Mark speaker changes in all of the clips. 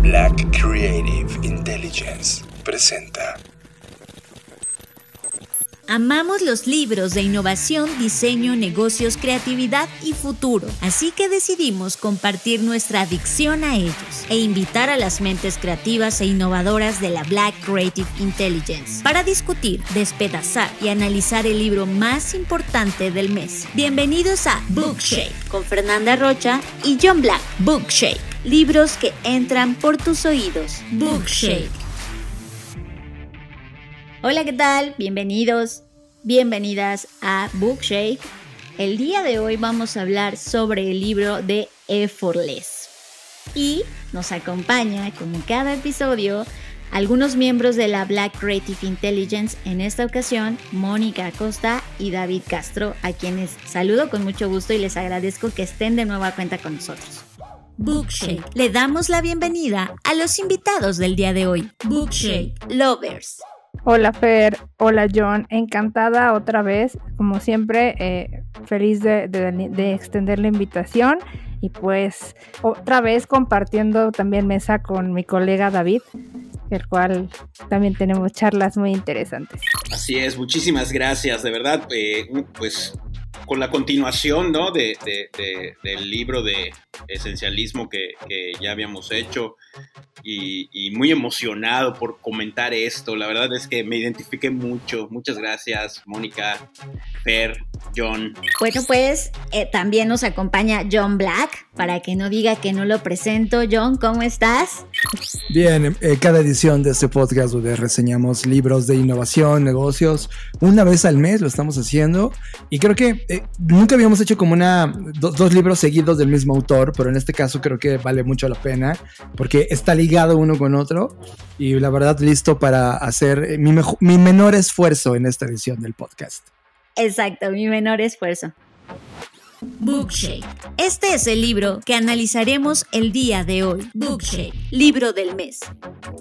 Speaker 1: Black Creative Intelligence presenta.
Speaker 2: Amamos los libros de innovación, diseño, negocios, creatividad y futuro, así que decidimos compartir nuestra adicción a ellos e invitar a las mentes creativas e innovadoras de la Black Creative Intelligence para discutir, despedazar y analizar el libro más importante del mes. Bienvenidos a Bookshape con Fernanda Rocha y John Black. Bookshape, libros que entran por tus oídos. Bookshape. Hola, ¿qué tal? Bienvenidos, bienvenidas a Bookshake. El día de hoy vamos a hablar sobre el libro de Effortless. Y nos acompaña, como cada episodio, algunos miembros de la Black Creative Intelligence, en esta ocasión, Mónica Acosta y David Castro, a quienes saludo con mucho gusto y les agradezco que estén de nueva cuenta con nosotros. Bookshake. Le damos la bienvenida a los invitados del día de hoy. Bookshake Lovers.
Speaker 3: Hola Fer, hola John, encantada otra vez, como siempre, eh, feliz de, de, extender la invitación y pues otra vez compartiendo también mesa con mi colega David, el cual también tenemos charlas muy interesantes.
Speaker 4: Así es, muchísimas gracias, de verdad, eh, pues con la continuación ¿no? de, del libro de esencialismo que, ya habíamos hecho y, muy emocionado por comentar esto. La verdad es que me identifiqué mucho. Muchas gracias, Mónica, Fer, John.
Speaker 2: Bueno, pues eh, también nos acompaña John Black, para que no diga que no lo presento. John, ¿cómo estás?
Speaker 5: Bien, eh, cada edición de este podcast donde reseñamos libros de innovación, negocios, una vez al mes lo estamos haciendo y creo que eh, nunca habíamos hecho como una dos libros seguidos del mismo autor, pero en este caso creo que vale mucho la pena porque está ligado uno con otro y la verdad listo para hacer mi, mi menor esfuerzo en esta edición del podcast.
Speaker 2: Exacto, mi menor esfuerzo. Bookshake. Este es el libro que analizaremos el día de hoy. Bookshake, libro del mes.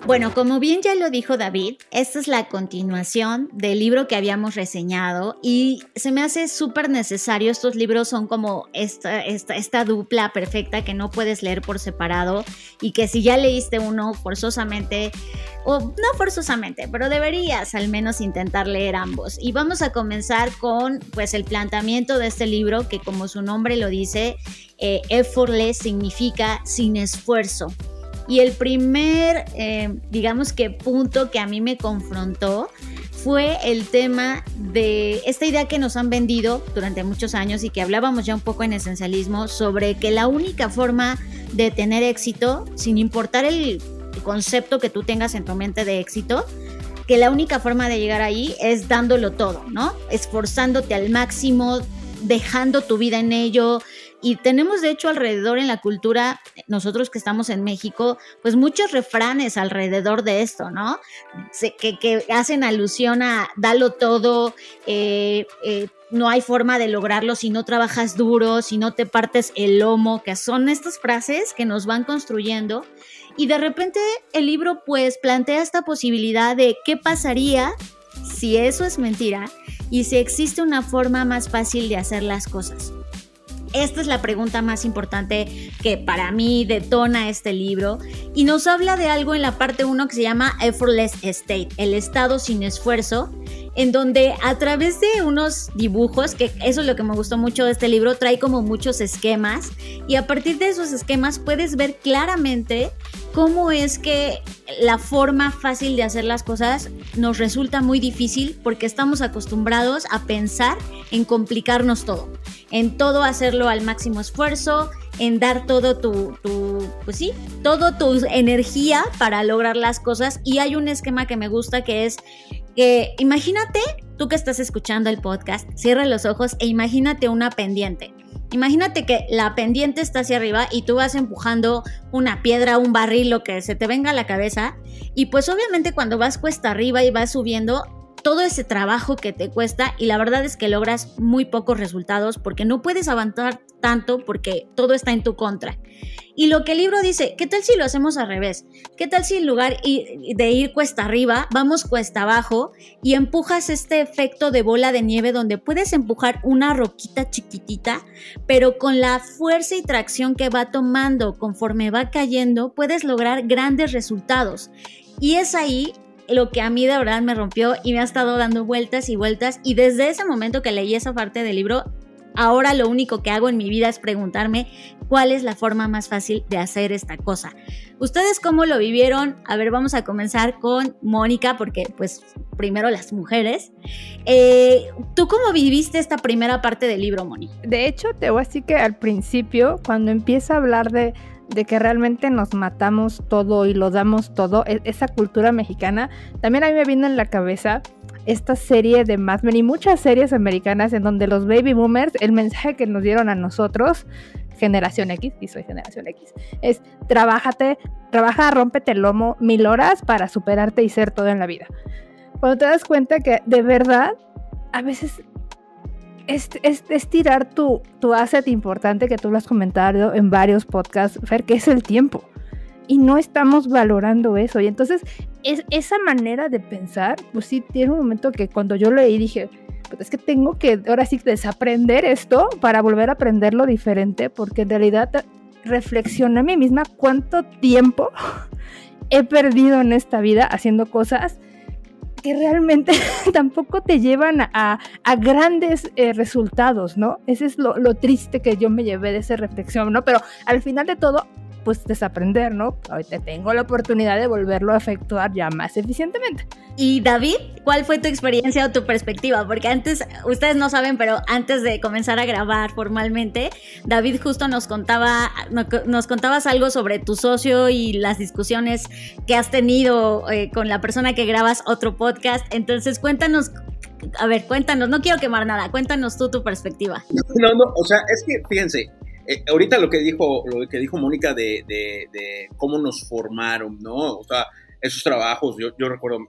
Speaker 2: Bueno, como bien ya lo dijo David, esta es la continuación del libro que habíamos reseñado y se me hace súper necesario. Estos libros son como esta, esta, esta dupla perfecta que no puedes leer por separado y que si ya leíste uno forzosamente, o no forzosamente, pero deberías al menos intentar leer ambos. Y vamos a comenzar con pues el planteamiento de este libro que como su nombre lo dice, eh, effortless significa sin esfuerzo. Y el primer, eh, digamos que punto que a mí me confrontó fue el tema de esta idea que nos han vendido durante muchos años y que hablábamos ya un poco en esencialismo sobre que la única forma de tener éxito, sin importar el concepto que tú tengas en tu mente de éxito, que la única forma de llegar ahí es dándolo todo, ¿no? Esforzándote al máximo, dejando tu vida en ello. Y tenemos de hecho alrededor en la cultura, nosotros que estamos en México, pues muchos refranes alrededor de esto, ¿no? Que, que hacen alusión a dalo todo, eh, eh, no hay forma de lograrlo si no trabajas duro, si no te partes el lomo, que son estas frases que nos van construyendo. Y de repente el libro pues plantea esta posibilidad de qué pasaría si eso es mentira y si existe una forma más fácil de hacer las cosas. Esta es la pregunta más importante que para mí detona este libro y nos habla de algo en la parte 1 que se llama Effortless State, el estado sin esfuerzo, en donde a través de unos dibujos, que eso es lo que me gustó mucho de este libro, trae como muchos esquemas y a partir de esos esquemas puedes ver claramente cómo es que la forma fácil de hacer las cosas nos resulta muy difícil porque estamos acostumbrados a pensar en complicarnos todo, en todo hacerlo al máximo esfuerzo, en dar todo tu, pues sí, todo tu energía para lograr las cosas. Y hay un esquema que me gusta que es que imagínate, tú que estás escuchando el podcast, cierra los ojos e imagínate una pendiente. Imagínate que la pendiente está hacia arriba y tú vas empujando una piedra, un barril, lo que se te venga a la cabeza. Y pues obviamente cuando vas cuesta arriba y vas subiendo, todo ese trabajo que te cuesta y la verdad es que logras muy pocos resultados porque no puedes avanzar tanto porque todo está en tu contra. Y lo que el libro dice, ¿qué tal si lo hacemos al revés? ¿Qué tal si en lugar de ir cuesta arriba, vamos cuesta abajo y empujas este efecto de bola de nieve donde puedes empujar una roquita chiquitita, pero con la fuerza y tracción que va tomando conforme va cayendo, puedes lograr grandes resultados. Y es ahí lo que a mí de verdad me rompió y me ha estado dando vueltas y vueltas y desde ese momento que leí esa parte del libro Ahora lo único que hago en mi vida es preguntarme cuál es la forma más fácil de hacer esta cosa. ¿Ustedes cómo lo vivieron? A ver, vamos a comenzar con Mónica, porque pues primero las mujeres. Eh, ¿Tú cómo viviste esta primera parte del libro, Mónica?
Speaker 3: De hecho, te voy a decir que al principio, cuando empieza a hablar de de que realmente nos matamos todo y lo damos todo, e, esa cultura mexicana, también a mí me vino en la cabeza esta serie de Mad Men y muchas series americanas en donde los baby boomers, el mensaje que nos dieron a nosotros, generación X, y soy generación X, es trabájate, trabaja, rómpete el lomo mil horas para superarte y ser todo en la vida. Cuando te das cuenta que de verdad, a veces es, es, tirar tu, tu asset importante que tú lo has comentado en varios podcasts, Fer, que es el tiempo y no estamos valorando eso. Y entonces es, esa manera de pensar, pues sí, tiene un momento que cuando yo leí dije, pues es que tengo que ahora sí desaprender esto para volver a aprenderlo diferente, porque en realidad reflexioné a mí misma cuánto tiempo he perdido en esta vida haciendo cosas que realmente tampoco te llevan a, a grandes eh, resultados, ¿no? Ese es lo, lo, triste que yo me llevé de esa reflexión, ¿no? Pero al final de todo, pues desaprender, ¿no? Ahorita tengo la oportunidad de volverlo a efectuar ya más eficientemente.
Speaker 2: Y David, ¿cuál fue tu experiencia o tu perspectiva? Porque antes, ustedes no saben, pero antes de comenzar a grabar formalmente, David justo nos contaba, nos contabas algo sobre tu socio y las discusiones que has tenido eh, con la persona que grabas otro podcast. Entonces, cuéntanos a ver, cuéntanos, no quiero quemar nada, cuéntanos tú tu perspectiva.
Speaker 4: No, no, o sea, es que fíjense, eh, ahorita lo que dijo, lo que dijo Mónica de, cómo nos formaron, ¿no? O sea, esos trabajos, yo, yo recuerdo,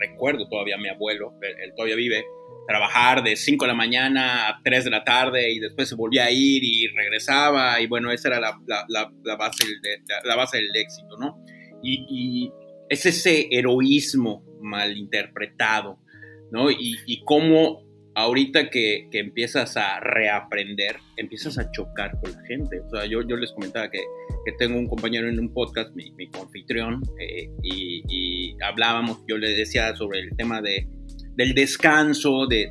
Speaker 4: recuerdo todavía a mi abuelo, él, todavía vive, trabajar de 5 de la mañana a 3 de la tarde y después se volvía a ir y regresaba y bueno, esa era la, la, base, de, la base del éxito, ¿no? Y, y, es ese heroísmo malinterpretado, ¿no? Y, y cómo ahorita que, empiezas a reaprender, empiezas a chocar con la gente. O sea, yo, yo les comentaba que, tengo un compañero en un podcast, mi, mi confitrión, eh, y, hablábamos, yo le decía sobre el tema de, del descanso, de,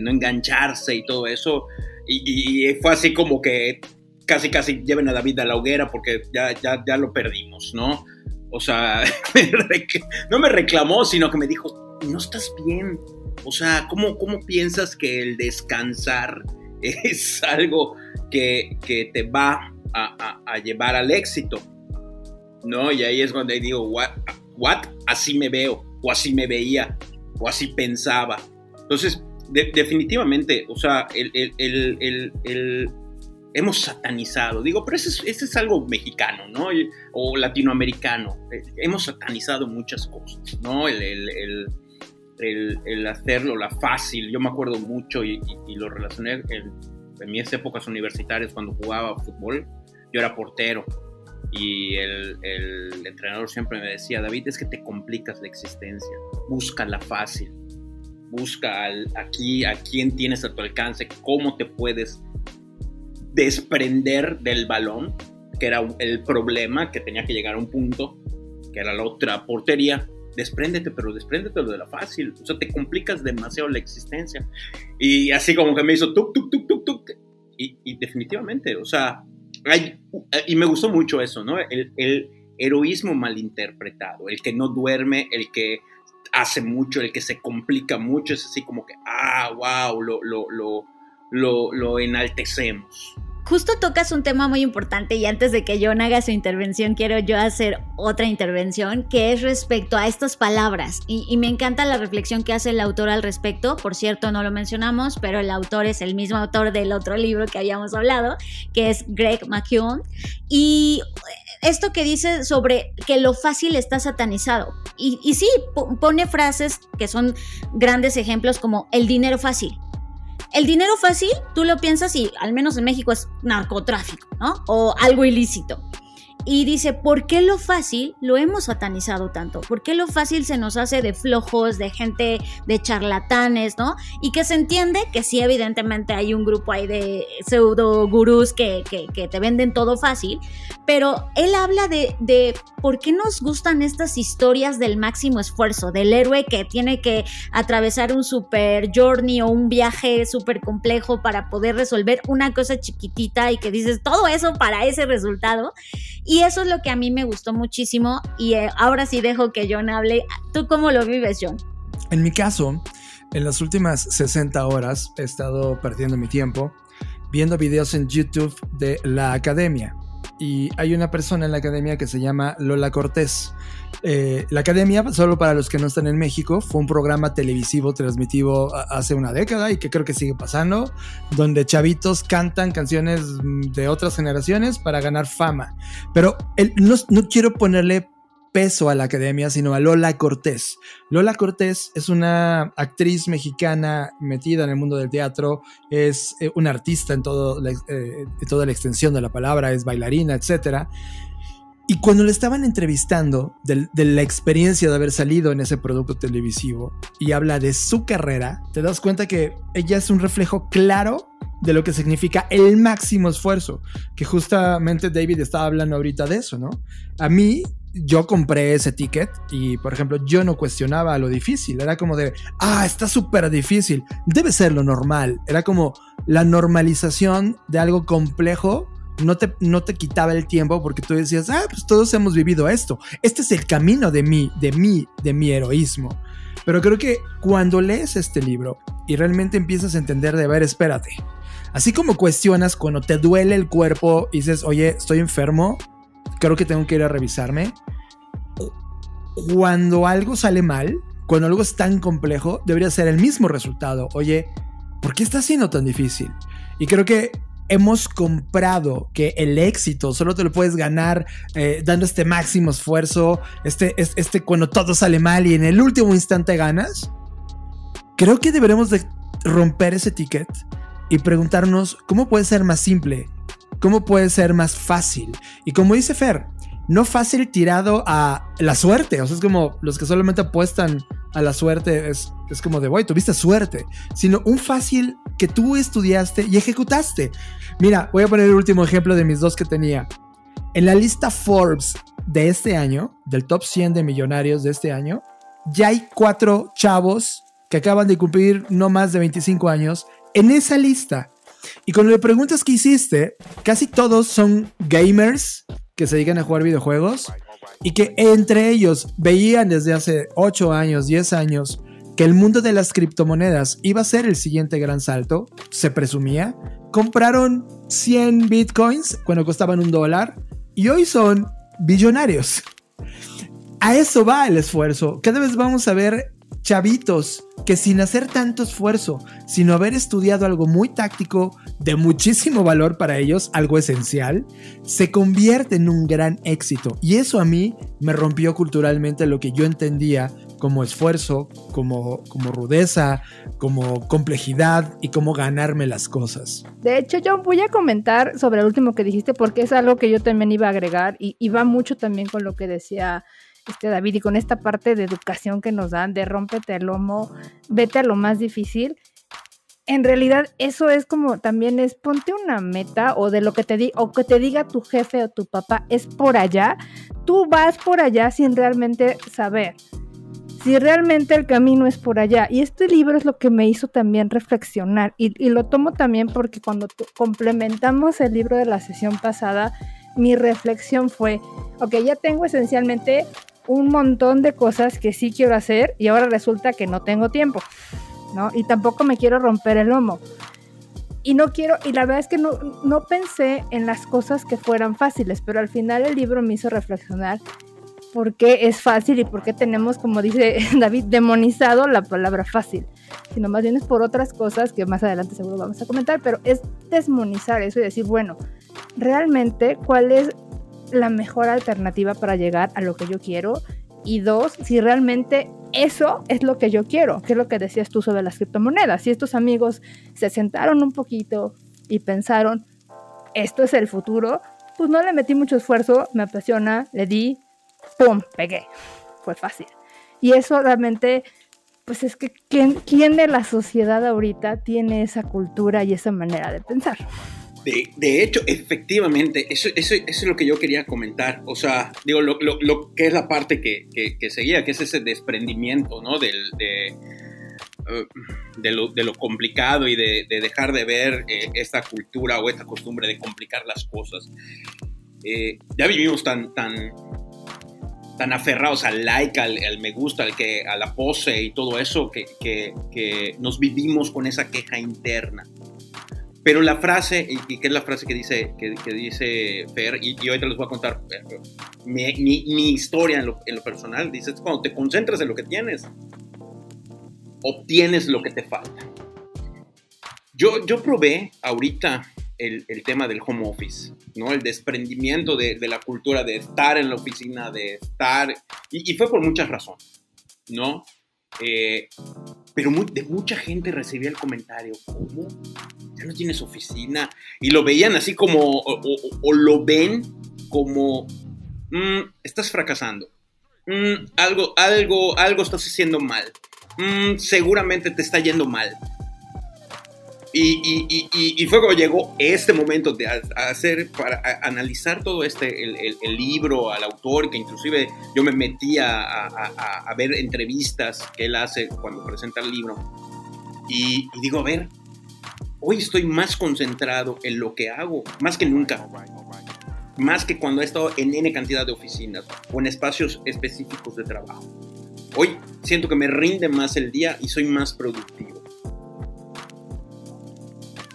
Speaker 4: no engancharse y todo eso, y, fue así como que casi, casi lleven a David a la hoguera porque ya, ya, ya lo perdimos, ¿no? O sea, no me reclamó, sino que me dijo, no estás bien, o sea, ¿cómo, cómo piensas que el descansar es algo que, te va a, llevar al éxito? ¿No? Y ahí es donde digo, what, what? Así me veo, o así me veía, o así pensaba. Entonces, definitivamente, o sea, el, hemos satanizado, digo, pero ese es, es, algo mexicano, ¿no? O latinoamericano. Eh, hemos satanizado muchas cosas, ¿no? el, el, hacerlo, la fácil. Yo me acuerdo mucho y, lo relacioné en, mis épocas universitarias cuando jugaba fútbol. Yo era portero y el, entrenador siempre me decía, David, es que te complicas la existencia, busca la fácil, busca aquí a quién tienes a tu alcance, cómo te puedes desprender del balón, que era el problema, que tenía que llegar a un punto, que era la otra portería, despréndete, pero despréndete de la fácil. O sea, te complicas demasiado la existencia. Y así como que me hizo tuk, tuk, tuk, tuk, tuk. Y, definitivamente, o sea, hay, y me gustó mucho eso, ¿no? El, el heroísmo malinterpretado, el que no duerme, el que hace mucho, el que se complica mucho, es así como que, ah, wow, lo, lo, lo, lo, lo enaltecemos
Speaker 2: justo tocas un tema muy importante y antes de que John haga su intervención, quiero yo hacer otra intervención que es respecto a estas palabras. Y, me encanta la reflexión que hace el autor al respecto. Por cierto, no lo mencionamos, pero el autor es el mismo autor del otro libro que habíamos hablado, que es Greg McKeown. Y esto que dice sobre que lo fácil está satanizado. Y, y sí, pone frases que son grandes ejemplos como el dinero fácil. El dinero fácil, tú lo piensas y al menos en México es narcotráfico, ¿no? O algo ilícito. Y dice, ¿por qué lo fácil lo hemos satanizado tanto? ¿Por qué lo fácil se nos hace de flojos, de gente, de charlatanes, ¿no? Y que se entiende que sí, evidentemente hay un grupo ahí de pseudo gurús que, que, te venden todo fácil, pero él habla de, de por qué nos gustan estas historias del máximo esfuerzo, del héroe que tiene que atravesar un super journey o un viaje súper complejo para poder resolver una cosa chiquitita y que dices todo eso para ese resultado. Y eso es lo que a mí me gustó muchísimo y eh, ahora sí dejo que John hable. ¿Tú cómo lo vives, John?
Speaker 5: En mi caso, en las últimas 60 horas he estado perdiendo mi tiempo viendo videos en YouTube de la academia y hay una persona en la academia que se llama Lola Cortés. Eh, la academia, solo para los que no están en México, fue un programa televisivo transmitivo hace una década y que creo que sigue pasando, donde chavitos cantan canciones de otras generaciones para ganar fama. Pero no, quiero ponerle peso a la academia, sino a Lola Cortés. Lola Cortés es una actriz mexicana metida en el mundo del teatro, es eh, una artista en, todo eh, toda la extensión de la palabra, es bailarina, etc. Y cuando le estaban entrevistando de, la experiencia de haber salido en ese producto televisivo y habla de su carrera, te das cuenta que ella es un reflejo claro de lo que significa el máximo esfuerzo, que justamente David estaba hablando ahorita de eso, ¿no? A mí yo compré ese ticket y, por ejemplo, yo no cuestionaba lo difícil. Era como de, ah, está súper difícil. Debe ser lo normal. Era como la normalización de algo complejo. No te, no te quitaba el tiempo porque tú decías, ah, pues todos hemos vivido esto. Este es el camino de mí, de mí, de mi heroísmo. Pero creo que cuando lees este libro y realmente empiezas a entender de, ver, espérate. Así como cuestionas cuando te duele el cuerpo y dices, oye, estoy enfermo, creo que tengo que ir a revisarme. Cuando algo sale mal, cuando algo es tan complejo, debería ser el mismo resultado. Oye, ¿por qué está siendo tan difícil? Y creo que hemos comprado que el éxito solo te lo puedes ganar eh, dando este máximo esfuerzo, este, este cuando todo sale mal y en el último instante ganas. Creo que deberemos de romper ese ticket y preguntarnos cómo puede ser más simple, cómo puede ser más fácil. Y como dice Fer, no fácil tirado a la suerte. O sea, es como los que solamente apuestan a la suerte. Es, es como de, güey, tuviste suerte. Sino un fácil que tú estudiaste y ejecutaste. Mira, voy a poner el último ejemplo de mis dos que tenía. En la lista Forbes de este año, del top 100 de millonarios de este año, ya hay cuatro chavos que acaban de cumplir no más de 25 años en esa lista. Y cuando le preguntas qué hiciste, casi todos son gamers que se dedican a jugar videojuegos y que entre ellos veían desde hace 8 años, 10 años, que el mundo de las criptomonedas iba a ser el siguiente gran salto, se presumía. Compraron 100 bitcoins cuando costaban un dólar y hoy son billonarios. A eso va el esfuerzo. Cada vez vamos a ver chavitos que sin hacer tanto esfuerzo, sino haber estudiado algo muy táctico, de muchísimo valor para ellos, algo esencial, se convierte en un gran éxito. Y eso a mí me rompió culturalmente lo que yo entendía como esfuerzo, como, como rudeza, como complejidad y cómo ganarme las cosas.
Speaker 3: De hecho, yo voy a comentar sobre el último que dijiste porque es algo que yo también iba a agregar y, y va mucho también con lo que decía este David, y con esta parte de educación que nos dan, de rómpete el lomo, vete a lo más difícil, en realidad eso es como también es ponte una meta o de lo que te di o que te diga tu jefe o tu papá es por allá, tú vas por allá sin realmente saber si realmente el camino es por allá. Y este libro es lo que me hizo también reflexionar y, lo tomo también porque cuando complementamos el libro de la sesión pasada, mi reflexión fue, ok, ya tengo esencialmente un montón de cosas que sí quiero hacer y ahora resulta que no tengo tiempo, ¿no? Y tampoco me quiero romper el lomo. Y no quiero, y la verdad es que no, no pensé en las cosas que fueran fáciles, pero al final el libro me hizo reflexionar por qué es fácil y por qué tenemos, como dice David, demonizado la palabra fácil, sino más bien es por otras cosas que más adelante seguro vamos a comentar, pero es desmonizar eso y decir, bueno, realmente cuál es la mejor alternativa para llegar a lo que yo quiero y dos, si realmente eso es lo que yo quiero, que es lo que decías tú sobre las criptomonedas. Si estos amigos se sentaron un poquito y pensaron, esto es el futuro, pues no le metí mucho esfuerzo, me apasiona, le di, ¡pum!, pegué. Fue fácil. Y eso realmente, pues es que ¿quién, de la sociedad ahorita tiene esa cultura y esa manera de pensar?
Speaker 4: De, hecho, efectivamente, eso, es lo que yo quería comentar. O sea, digo, lo, que es la parte que, que, seguía, que es ese desprendimiento, ¿no? Del, de, de, lo, complicado y de, dejar de ver eh, esta cultura o esta costumbre de complicar las cosas. Eh, ya vivimos tan, tan aferrados al like, al, me gusta, al que, a la pose y todo eso, que, que nos vivimos con esa queja interna. Pero la frase, y, que es la frase que dice, que, dice Fer, y, y, ahorita les voy a contar eh, mi, mi, historia en lo, en lo, personal, dice, cuando te concentras en lo que tienes, obtienes lo que te falta. Yo, yo probé ahorita el, el tema del home office, ¿no? El desprendimiento de, de, la cultura de estar en la oficina, de estar, y, y fue por muchas razones, ¿no? Eh, pero de mucha gente recibía el comentario, ¿cómo? ¿Ya no tienes oficina? Y lo veían así como, o, lo ven como, mm, estás fracasando, mm, algo, algo, algo estás haciendo mal, mm, seguramente te está yendo mal. Y, fue cuando llegó este momento de hacer, para analizar todo este, el, libro, al autor, que inclusive yo me metí a, ver entrevistas que él hace cuando presenta el libro. Y, digo, a ver, hoy estoy más concentrado en lo que hago, más que nunca. Más que cuando he estado en N cantidad de oficinas o en espacios específicos de trabajo. Hoy siento que me rinde más el día y soy más productivo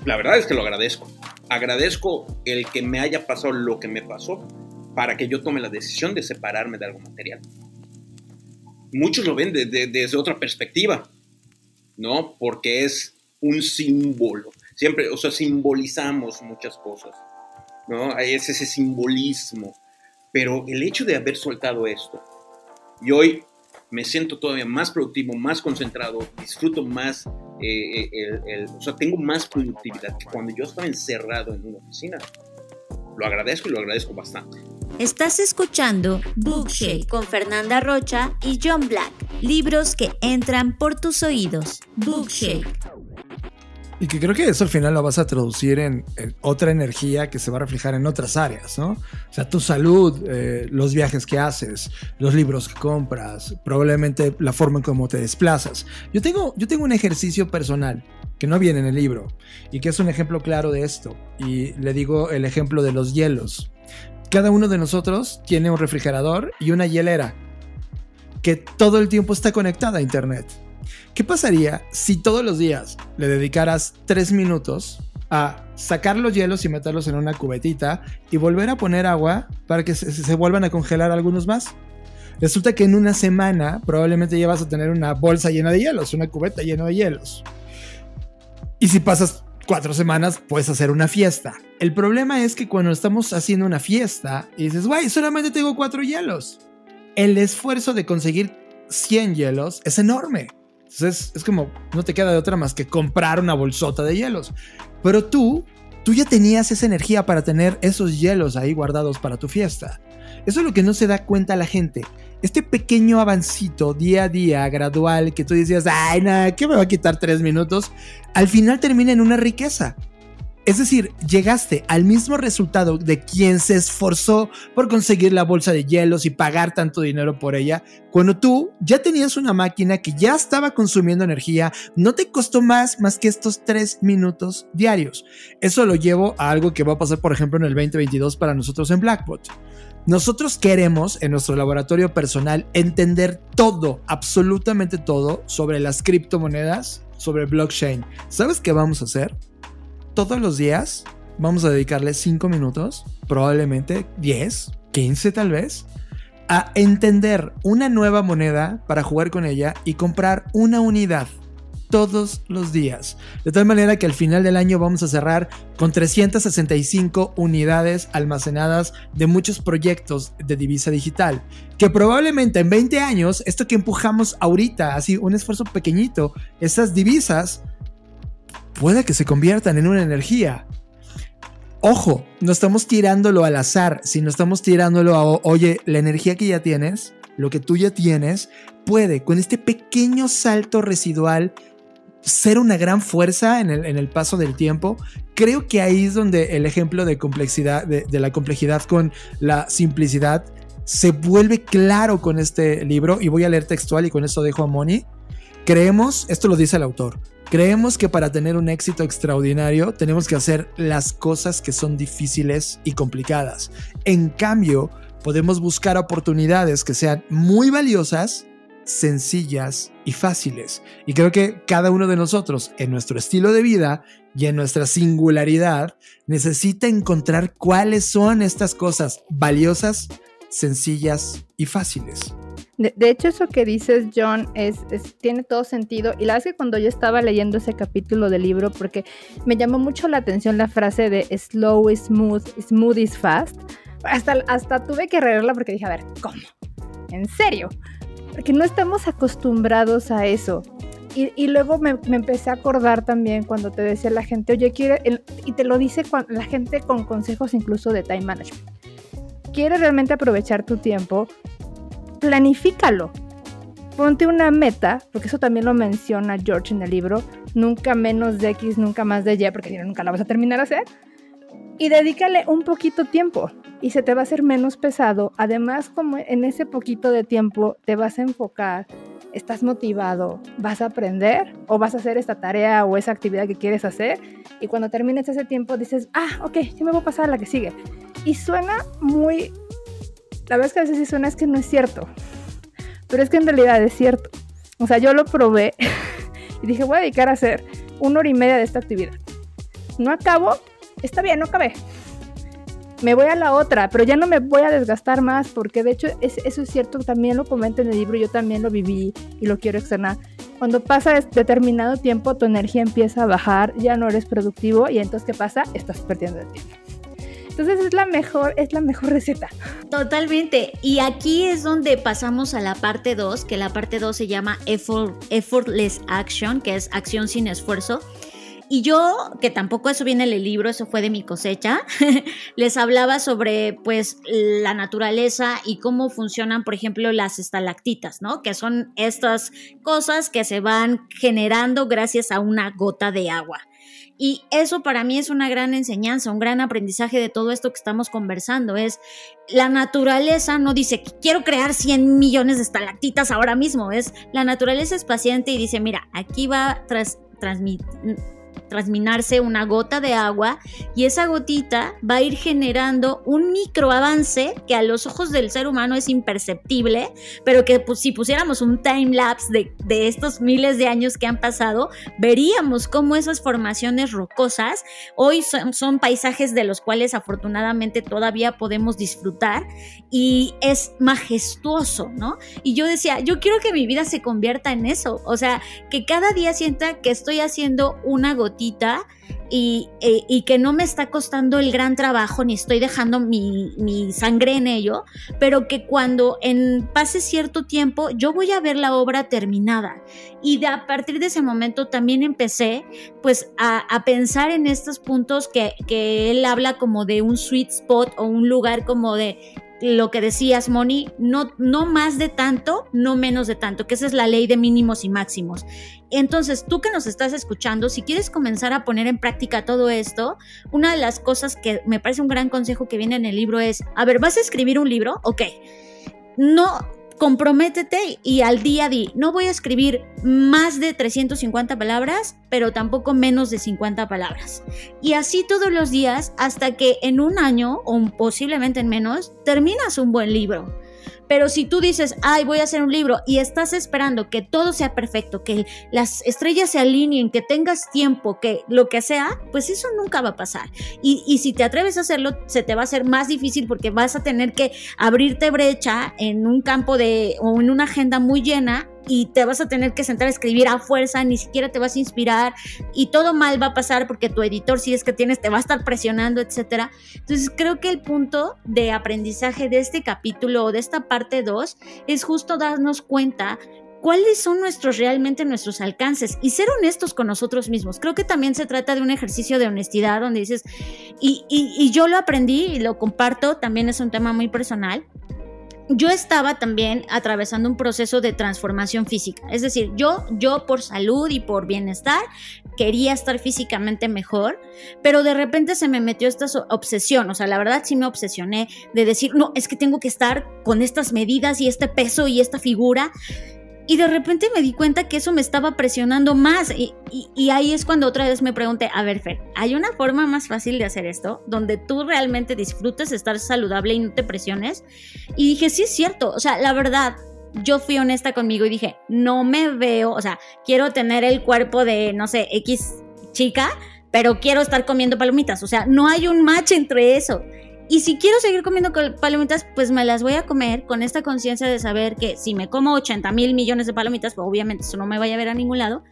Speaker 4: la verdad es que lo agradezco. Agradezco el que me haya pasado lo que me pasó para que yo tome la decisión de separarme de algo material. Muchos lo ven desde otra perspectiva, ¿no? Porque es un símbolo. Siempre, o sea, simbolizamos muchas cosas, ¿no? Es ese simbolismo. Pero el hecho de haber soltado esto y hoy me siento todavía más productivo, más concentrado, disfruto más, eh, eh, o sea, tengo más productividad que cuando yo estaba encerrado en una oficina. Lo agradezco y lo agradezco bastante.
Speaker 2: Estás escuchando Bookshake con Fernanda Rocha y John Black, libros que entran por tus oídos. Bookshake.
Speaker 5: Y que creo que eso al final lo vas a traducir en, otra energía que se va a reflejar en otras áreas, ¿no? O sea, tu salud, eh, los viajes que haces, los libros que compras, probablemente la forma en cómo te desplazas. Yo tengo, yo tengo un ejercicio personal que no viene en el libro y que es un ejemplo claro de esto. Y le digo el ejemplo de los hielos. Cada uno de nosotros tiene un refrigerador y una hielera que todo el tiempo está conectada a Internet. ¿Qué pasaría si todos los días le dedicaras tres minutos a sacar los hielos y meterlos en una cubetita y volver a poner agua para que se, vuelvan a congelar algunos más? Resulta que en una semana probablemente ya vas a tener una bolsa llena de hielos, una cubeta llena de hielos. Y si pasas cuatro semanas, puedes hacer una fiesta. El problema es que cuando estamos haciendo una fiesta y dices, guay, solamente tengo cuatro hielos. El esfuerzo de conseguir 100 hielos es enorme. Entonces es como, no te queda de otra más que comprar una bolsota de hielos. Pero tú, tú ya tenías esa energía para tener esos hielos ahí guardados para tu fiesta. Eso es lo que no se da cuenta la gente. Este pequeño avancito día a día, gradual, que tú decías, ay, nada, ¿qué me va a quitar tres minutos? Al final termina en una riqueza. Es decir, llegaste al mismo resultado de quien se esforzó por conseguir la bolsa de hielos y pagar tanto dinero por ella, cuando tú ya tenías una máquina que ya estaba consumiendo energía, no te costó más más que estos tres minutos diarios. Eso lo llevo a algo que va a pasar, por ejemplo, en el 2022 para nosotros en Blackbot. Nosotros queremos en nuestro laboratorio personal entender todo, absolutamente todo, sobre las criptomonedas, sobre blockchain. ¿Sabes qué vamos a hacer? Todos los días vamos a dedicarle 5 minutos, probablemente 10, 15 tal vez, a entender una nueva moneda para jugar con ella y comprar una unidad todos los días. De tal manera que al final del año vamos a cerrar con 365 unidades almacenadas de muchos proyectos de divisa digital. Que probablemente en 20 años, esto que empujamos ahorita, así un esfuerzo pequeñito, esas divisas, puede que se conviertan en una energía. Ojo, no estamos tirándolo al azar, sino estamos tirándolo a, oye, la energía que ya tienes, lo que tú ya tienes, puede con este pequeño salto residual ser una gran fuerza en el, paso del tiempo. Creo que ahí es donde el ejemplo de complejidad, de, la complejidad con la simplicidad, se vuelve claro con este libro. Y voy a leer textual y con eso dejo a Moni. Creemos, esto lo dice el autor, creemos que para tener un éxito extraordinario tenemos que hacer las cosas que son difíciles y complicadas. En cambio, podemos buscar oportunidades que sean muy valiosas sencillas y fáciles. Y creo que cada uno de nosotros, en nuestro estilo de vida y en nuestra singularidad, necesita encontrar cuáles son estas cosas valiosas, sencillas y fáciles.
Speaker 3: De, hecho, eso que dices, John, tiene todo sentido. Y la verdad es que cuando yo estaba leyendo ese capítulo del libro, porque me llamó mucho la atención la frase de slow is smooth, smooth is fast. Hasta, hasta tuve que reírla porque dije, a ver, ¿cómo? ¿En serio? porque no estamos acostumbrados a eso. Y, luego me, empecé a acordar también cuando te decía la gente, oye, quiere, y te lo dice la gente con consejos incluso de time management. Quiere realmente aprovechar tu tiempo, planifícalo. Ponte una meta, porque eso también lo menciona George en el libro, nunca menos de X, nunca más de Y, porque si nunca la vas a terminar a hacer. Y dedícale un poquito tiempo y se te va a hacer menos pesado. Además, como en ese poquito de tiempo te vas a enfocar, estás motivado, vas a aprender o vas a hacer esta tarea o esa actividad que quieres hacer. Y cuando termines ese tiempo dices, ah, ok, yo me voy a pasar a la que sigue. Y suena muy... La verdad es que a veces sí suena es que no es cierto. Pero es que en realidad es cierto. O sea, yo lo probé y dije, voy a dedicar a hacer una hora y media de esta actividad. No acabo, está bien, no acabé me voy a la otra, pero ya no me voy a desgastar más porque de hecho eso es cierto, también lo comento en el libro, yo también lo viví y lo quiero externar. Cuando pasa determinado tiempo tu energía empieza a bajar, ya no eres productivo y entonces ¿qué pasa? Estás perdiendo el tiempo. Entonces es la mejor, es la mejor receta.
Speaker 2: Totalmente. Y aquí es donde pasamos a la parte 2, que la parte 2 se llama effortless action, que es acción sin esfuerzo. Y yo, que tampoco eso viene en el libro, eso fue de mi cosecha, les hablaba sobre pues la naturaleza y cómo funcionan, por ejemplo, las estalactitas, ¿no? Que son estas cosas que se van generando gracias a una gota de agua. Y eso para mí es una gran enseñanza, un gran aprendizaje de todo esto que estamos conversando. Es la naturaleza no dice, quiero crear 100 millones de estalactitas ahora mismo. Es la naturaleza es paciente y dice, mira, aquí va tras, transmitir transminarse una gota de agua y esa gotita va a ir generando un microavance que a los ojos del ser humano es imperceptible, pero que pues, si pusiéramos un time lapse de, de estos miles de años que han pasado, veríamos cómo esas formaciones rocosas hoy son, son paisajes de los cuales afortunadamente todavía podemos disfrutar y es majestuoso, ¿no? Y yo decía, yo quiero que mi vida se convierta en eso, o sea, que cada día sienta que estoy haciendo una gotita y, e, y, que no me está costando el gran trabajo ni estoy dejando mi, sangre en ello, pero que cuando en pase cierto tiempo yo voy a ver la obra terminada. Y de, a partir de ese momento también empecé pues a, a pensar en estos puntos que, que él habla como de un sweet spot o un lugar como de lo que decías, Moni, no, no más de tanto, no menos de tanto, que esa es la ley de mínimos y máximos. Entonces, tú que nos estás escuchando, si quieres comenzar a poner en práctica todo esto, una de las cosas que me parece un gran consejo que viene en el libro es, a ver, ¿vas a escribir un libro? Ok. No, comprométete y al día di, no voy a escribir más de 350 palabras, pero tampoco menos de 50 palabras. Y así todos los días hasta que en un año o posiblemente en menos terminas un buen libro. Pero si tú dices, ay, voy a hacer un libro y estás esperando que todo sea perfecto, que las estrellas se alineen, que tengas tiempo, que lo que sea, pues eso nunca va a pasar. Y, y si te atreves a hacerlo, se te va a hacer más difícil porque vas a tener que abrirte brecha en un campo de o en una agenda muy llena y te vas a tener que sentar a escribir a fuerza, ni siquiera te vas a inspirar y todo mal va a pasar porque tu editor, si es que tienes, te va a estar presionando, etcétera. Entonces creo que el punto de aprendizaje de este capítulo o de esta parte 2 es justo darnos cuenta cuáles son nuestros realmente nuestros alcances y ser honestos con nosotros mismos. Creo que también se trata de un ejercicio de honestidad donde dices, y, y, yo lo aprendí y lo comparto, también es un tema muy personal. Yo estaba también atravesando un proceso de transformación física, es decir, yo, yo por salud y por bienestar quería estar físicamente mejor, pero de repente se me metió esta obsesión, o sea, la verdad sí me obsesioné de decir, no, es que tengo que estar con estas medidas y este peso y esta figura y de repente me di cuenta que eso me estaba presionando más. Y, ahí es cuando otra vez me pregunté, a ver, Fer, ¿hay una forma más fácil de hacer esto? Donde tú realmente disfrutes estar saludable y no te presiones. Y dije, sí es cierto. O sea, la verdad, yo fui honesta conmigo y dije, no me veo, o sea, quiero tener el cuerpo de, no sé, X chica, pero quiero estar comiendo palomitas. O sea, no hay un match entre eso. Y si quiero seguir comiendo palomitas, pues me las voy a comer con esta conciencia de saber que si me como 80 mil millones de palomitas, pues obviamente eso no me vaya a ver a ningún lado.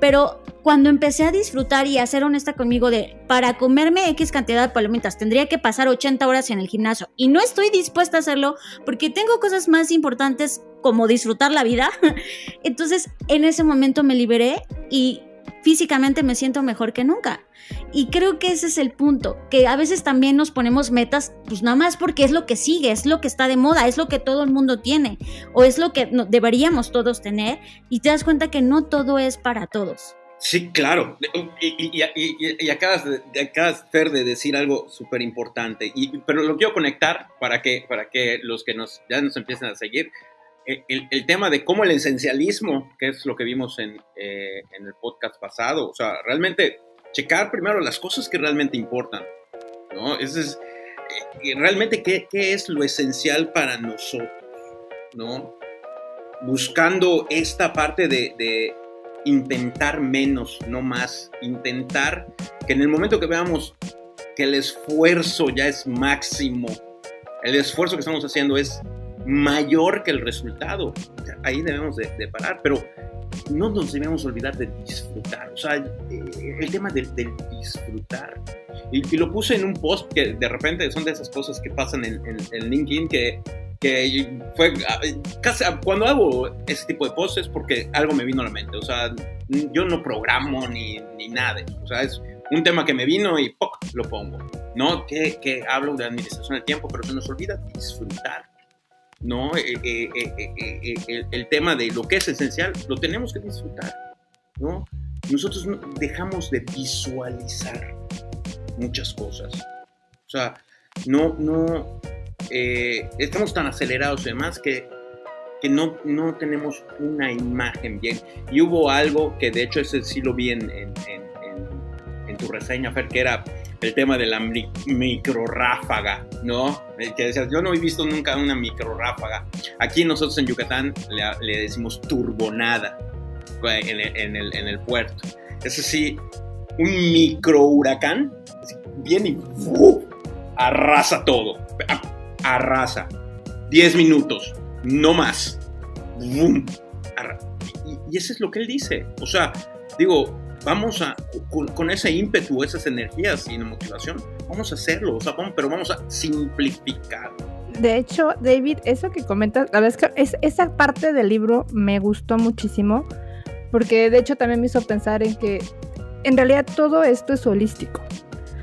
Speaker 2: Pero cuando empecé a disfrutar y a ser honesta conmigo de, para comerme X cantidad de palomitas, tendría que pasar 80 horas en el gimnasio. Y no estoy dispuesta a hacerlo porque tengo cosas más importantes como disfrutar la vida. Entonces, en ese momento me liberé y físicamente me siento mejor que nunca. Y creo que ese es el punto, que a veces también nos ponemos metas, pues nada más porque es lo que sigue, es lo que está de moda, es lo que todo el mundo tiene, o es lo que deberíamos todos tener, y te das cuenta que no todo es para todos.
Speaker 4: Sí, claro. Y, y, acabas, de, Fer, de decir algo súper importante, pero lo quiero conectar para que, para que los que nos, ya nos empiecen a seguir el, tema de cómo el esencialismo, que es lo que vimos en, eh, en, el podcast pasado, o sea, realmente checar primero las cosas que realmente importan, ¿no? Ese es, eh, realmente qué, qué, es lo esencial para nosotros, ¿no? Buscando esta parte de, de intentar menos, no más, intentar que en el momento que veamos que el esfuerzo ya es máximo, el esfuerzo que estamos haciendo es mayor que el resultado. Ahí debemos de, parar, pero no nos debemos olvidar de disfrutar. O sea, eh, el tema del, disfrutar. Y, lo puse en un post que de repente son de esas cosas que pasan en, en, LinkedIn que, que fue casi cuando hago ese tipo de posts es porque algo me vino a la mente. O sea, yo no programo ni, ni nada. O sea, es un tema que me vino y ¡poc! lo pongo. No que, que hablo de administración del tiempo, pero se nos olvida disfrutar ¿no? Eh, eh, eh, el, tema de lo que es esencial, lo tenemos que disfrutar, ¿no? Nosotros dejamos de visualizar muchas cosas. O sea, no, no, estamos tan acelerados y demás que, que no, no tenemos una imagen bien. Y hubo algo que de hecho ese sí lo vi en, en, en tu reseña, Fer, que era el tema de la micro ráfaga, ¿no? Que decías, yo no he visto nunca una micro ráfaga. Aquí nosotros en Yucatán le, decimos turbonada en el, puerto. Es así, un micro huracán, viene y arrasa todo, arrasa. 10 minutos, no más. Y, y eso es lo que él dice. O sea, digo, vamos a, con, ese ímpetu, esas energías y motivación, vamos a hacerlo, o sea, pero vamos a simplificar.
Speaker 3: De hecho, David, eso que comentas, la verdad es que es, esa parte del libro me gustó muchísimo, porque de hecho también me hizo pensar en que en realidad todo esto es holístico.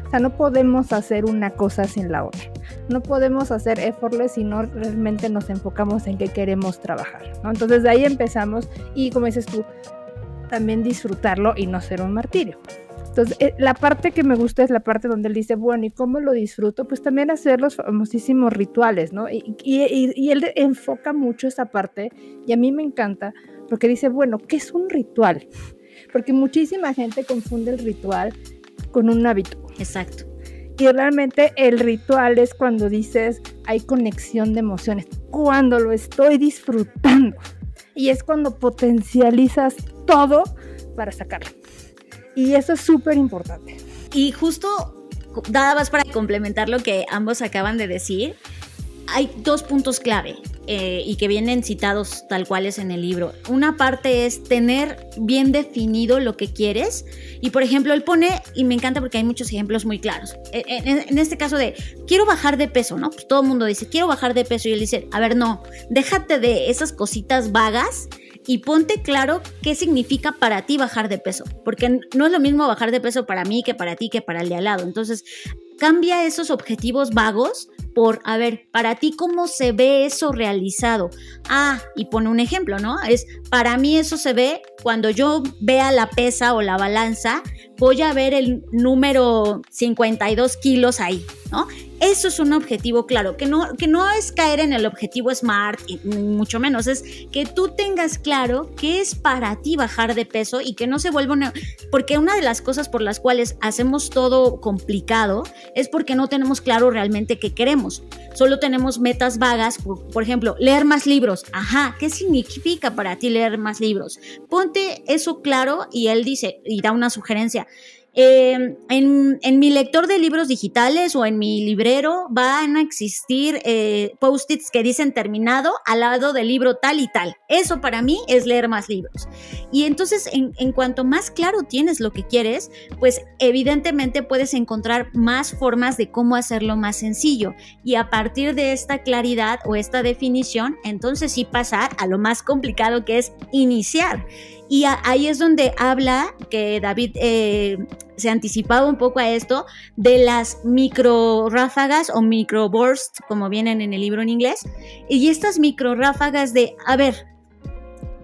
Speaker 3: O sea, no podemos hacer una cosa sin la otra. No podemos hacer effortless si no realmente nos enfocamos en qué queremos trabajar. ¿no? Entonces de ahí empezamos y como dices tú, también disfrutarlo y no ser un martirio. Entonces, eh, la parte que me gusta es la parte donde él dice, bueno, ¿y cómo lo disfruto? Pues también hacer los famosísimos rituales, ¿no? Y, y, él enfoca mucho esa parte y a mí me encanta porque dice, bueno, ¿qué es un ritual? Porque muchísima gente confunde el ritual con un hábito.
Speaker 2: Exacto.
Speaker 3: Y realmente el ritual es cuando dices, hay conexión de emociones, cuando lo estoy disfrutando. Y es cuando potencializas todo para sacarlo. Y eso es súper importante.
Speaker 2: Y justo, nada más para complementar lo que ambos acaban de decir, hay dos puntos clave. eh, y que vienen citados tal cual es en el libro. Una parte es tener bien definido lo que quieres y por ejemplo él pone, y me encanta porque hay muchos ejemplos muy claros, e, e, en, este caso de quiero bajar de peso, ¿no? Pues todo el mundo dice quiero bajar de peso y él dice, a ver, no, déjate de esas cositas vagas y ponte claro qué significa para ti bajar de peso, porque no es lo mismo bajar de peso para mí que para ti que para el de al lado. Entonces, cambia esos objetivos vagos por, a ver, para ti cómo se ve eso realizado. Ah, y pone un ejemplo, ¿no? Es, para mí eso se ve cuando yo vea la pesa o la balanza, voy a ver el número 52 kilos ahí, ¿no? Eso es un objetivo claro, que no, que no es caer en el objetivo SMART, y mucho menos, es que tú tengas claro qué es para ti bajar de peso y que no se vuelva. Porque una de las cosas por las cuales hacemos todo complicado es porque no tenemos claro realmente qué queremos. Solo tenemos metas vagas, por, ejemplo, leer más libros. Ajá, ¿qué significa para ti leer más libros? Ponte eso claro y él dice, y da una sugerencia eh, en, mi lector de libros digitales o en mi librero van a existir eh, post-its que dicen terminado al lado del libro tal y tal. Eso para mí es leer más libros. Y entonces, en, en cuanto más claro tienes lo que quieres, pues evidentemente puedes encontrar más formas de cómo hacerlo más sencillo. Y a partir de esta claridad o esta definición, entonces sí pasar a lo más complicado que es iniciar. Y ahí es donde habla que David eh, se anticipaba un poco a esto de las micro ráfagas o micro bursts, como vienen en el libro en inglés. Y estas micro ráfagas de, a ver,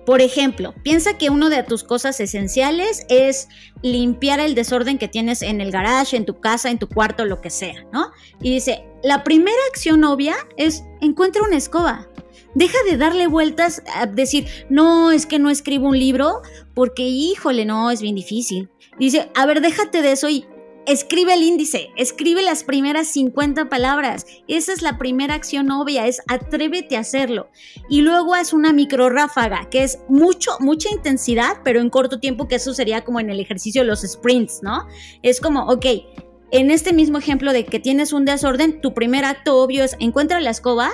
Speaker 2: por ejemplo, piensa que una de tus cosas esenciales es limpiar el desorden que tienes en el garage, en tu casa, en tu cuarto, lo que sea, ¿no? Y dice, la primera acción obvia es encuentra una escoba. Deja de darle vueltas a decir, no, es que no escribo un libro porque, híjole, no, es bien difícil. Dice, a ver, déjate de eso y escribe el índice, escribe las primeras 50 palabras. Esa es la primera acción obvia, es atrévete a hacerlo. Y luego haz una micro ráfaga, que es mucho, mucha intensidad, pero en corto tiempo, que eso sería como en el ejercicio de los sprints, ¿no? Es como, ok, en este mismo ejemplo de que tienes un desorden, tu primer acto obvio es encuentra la escoba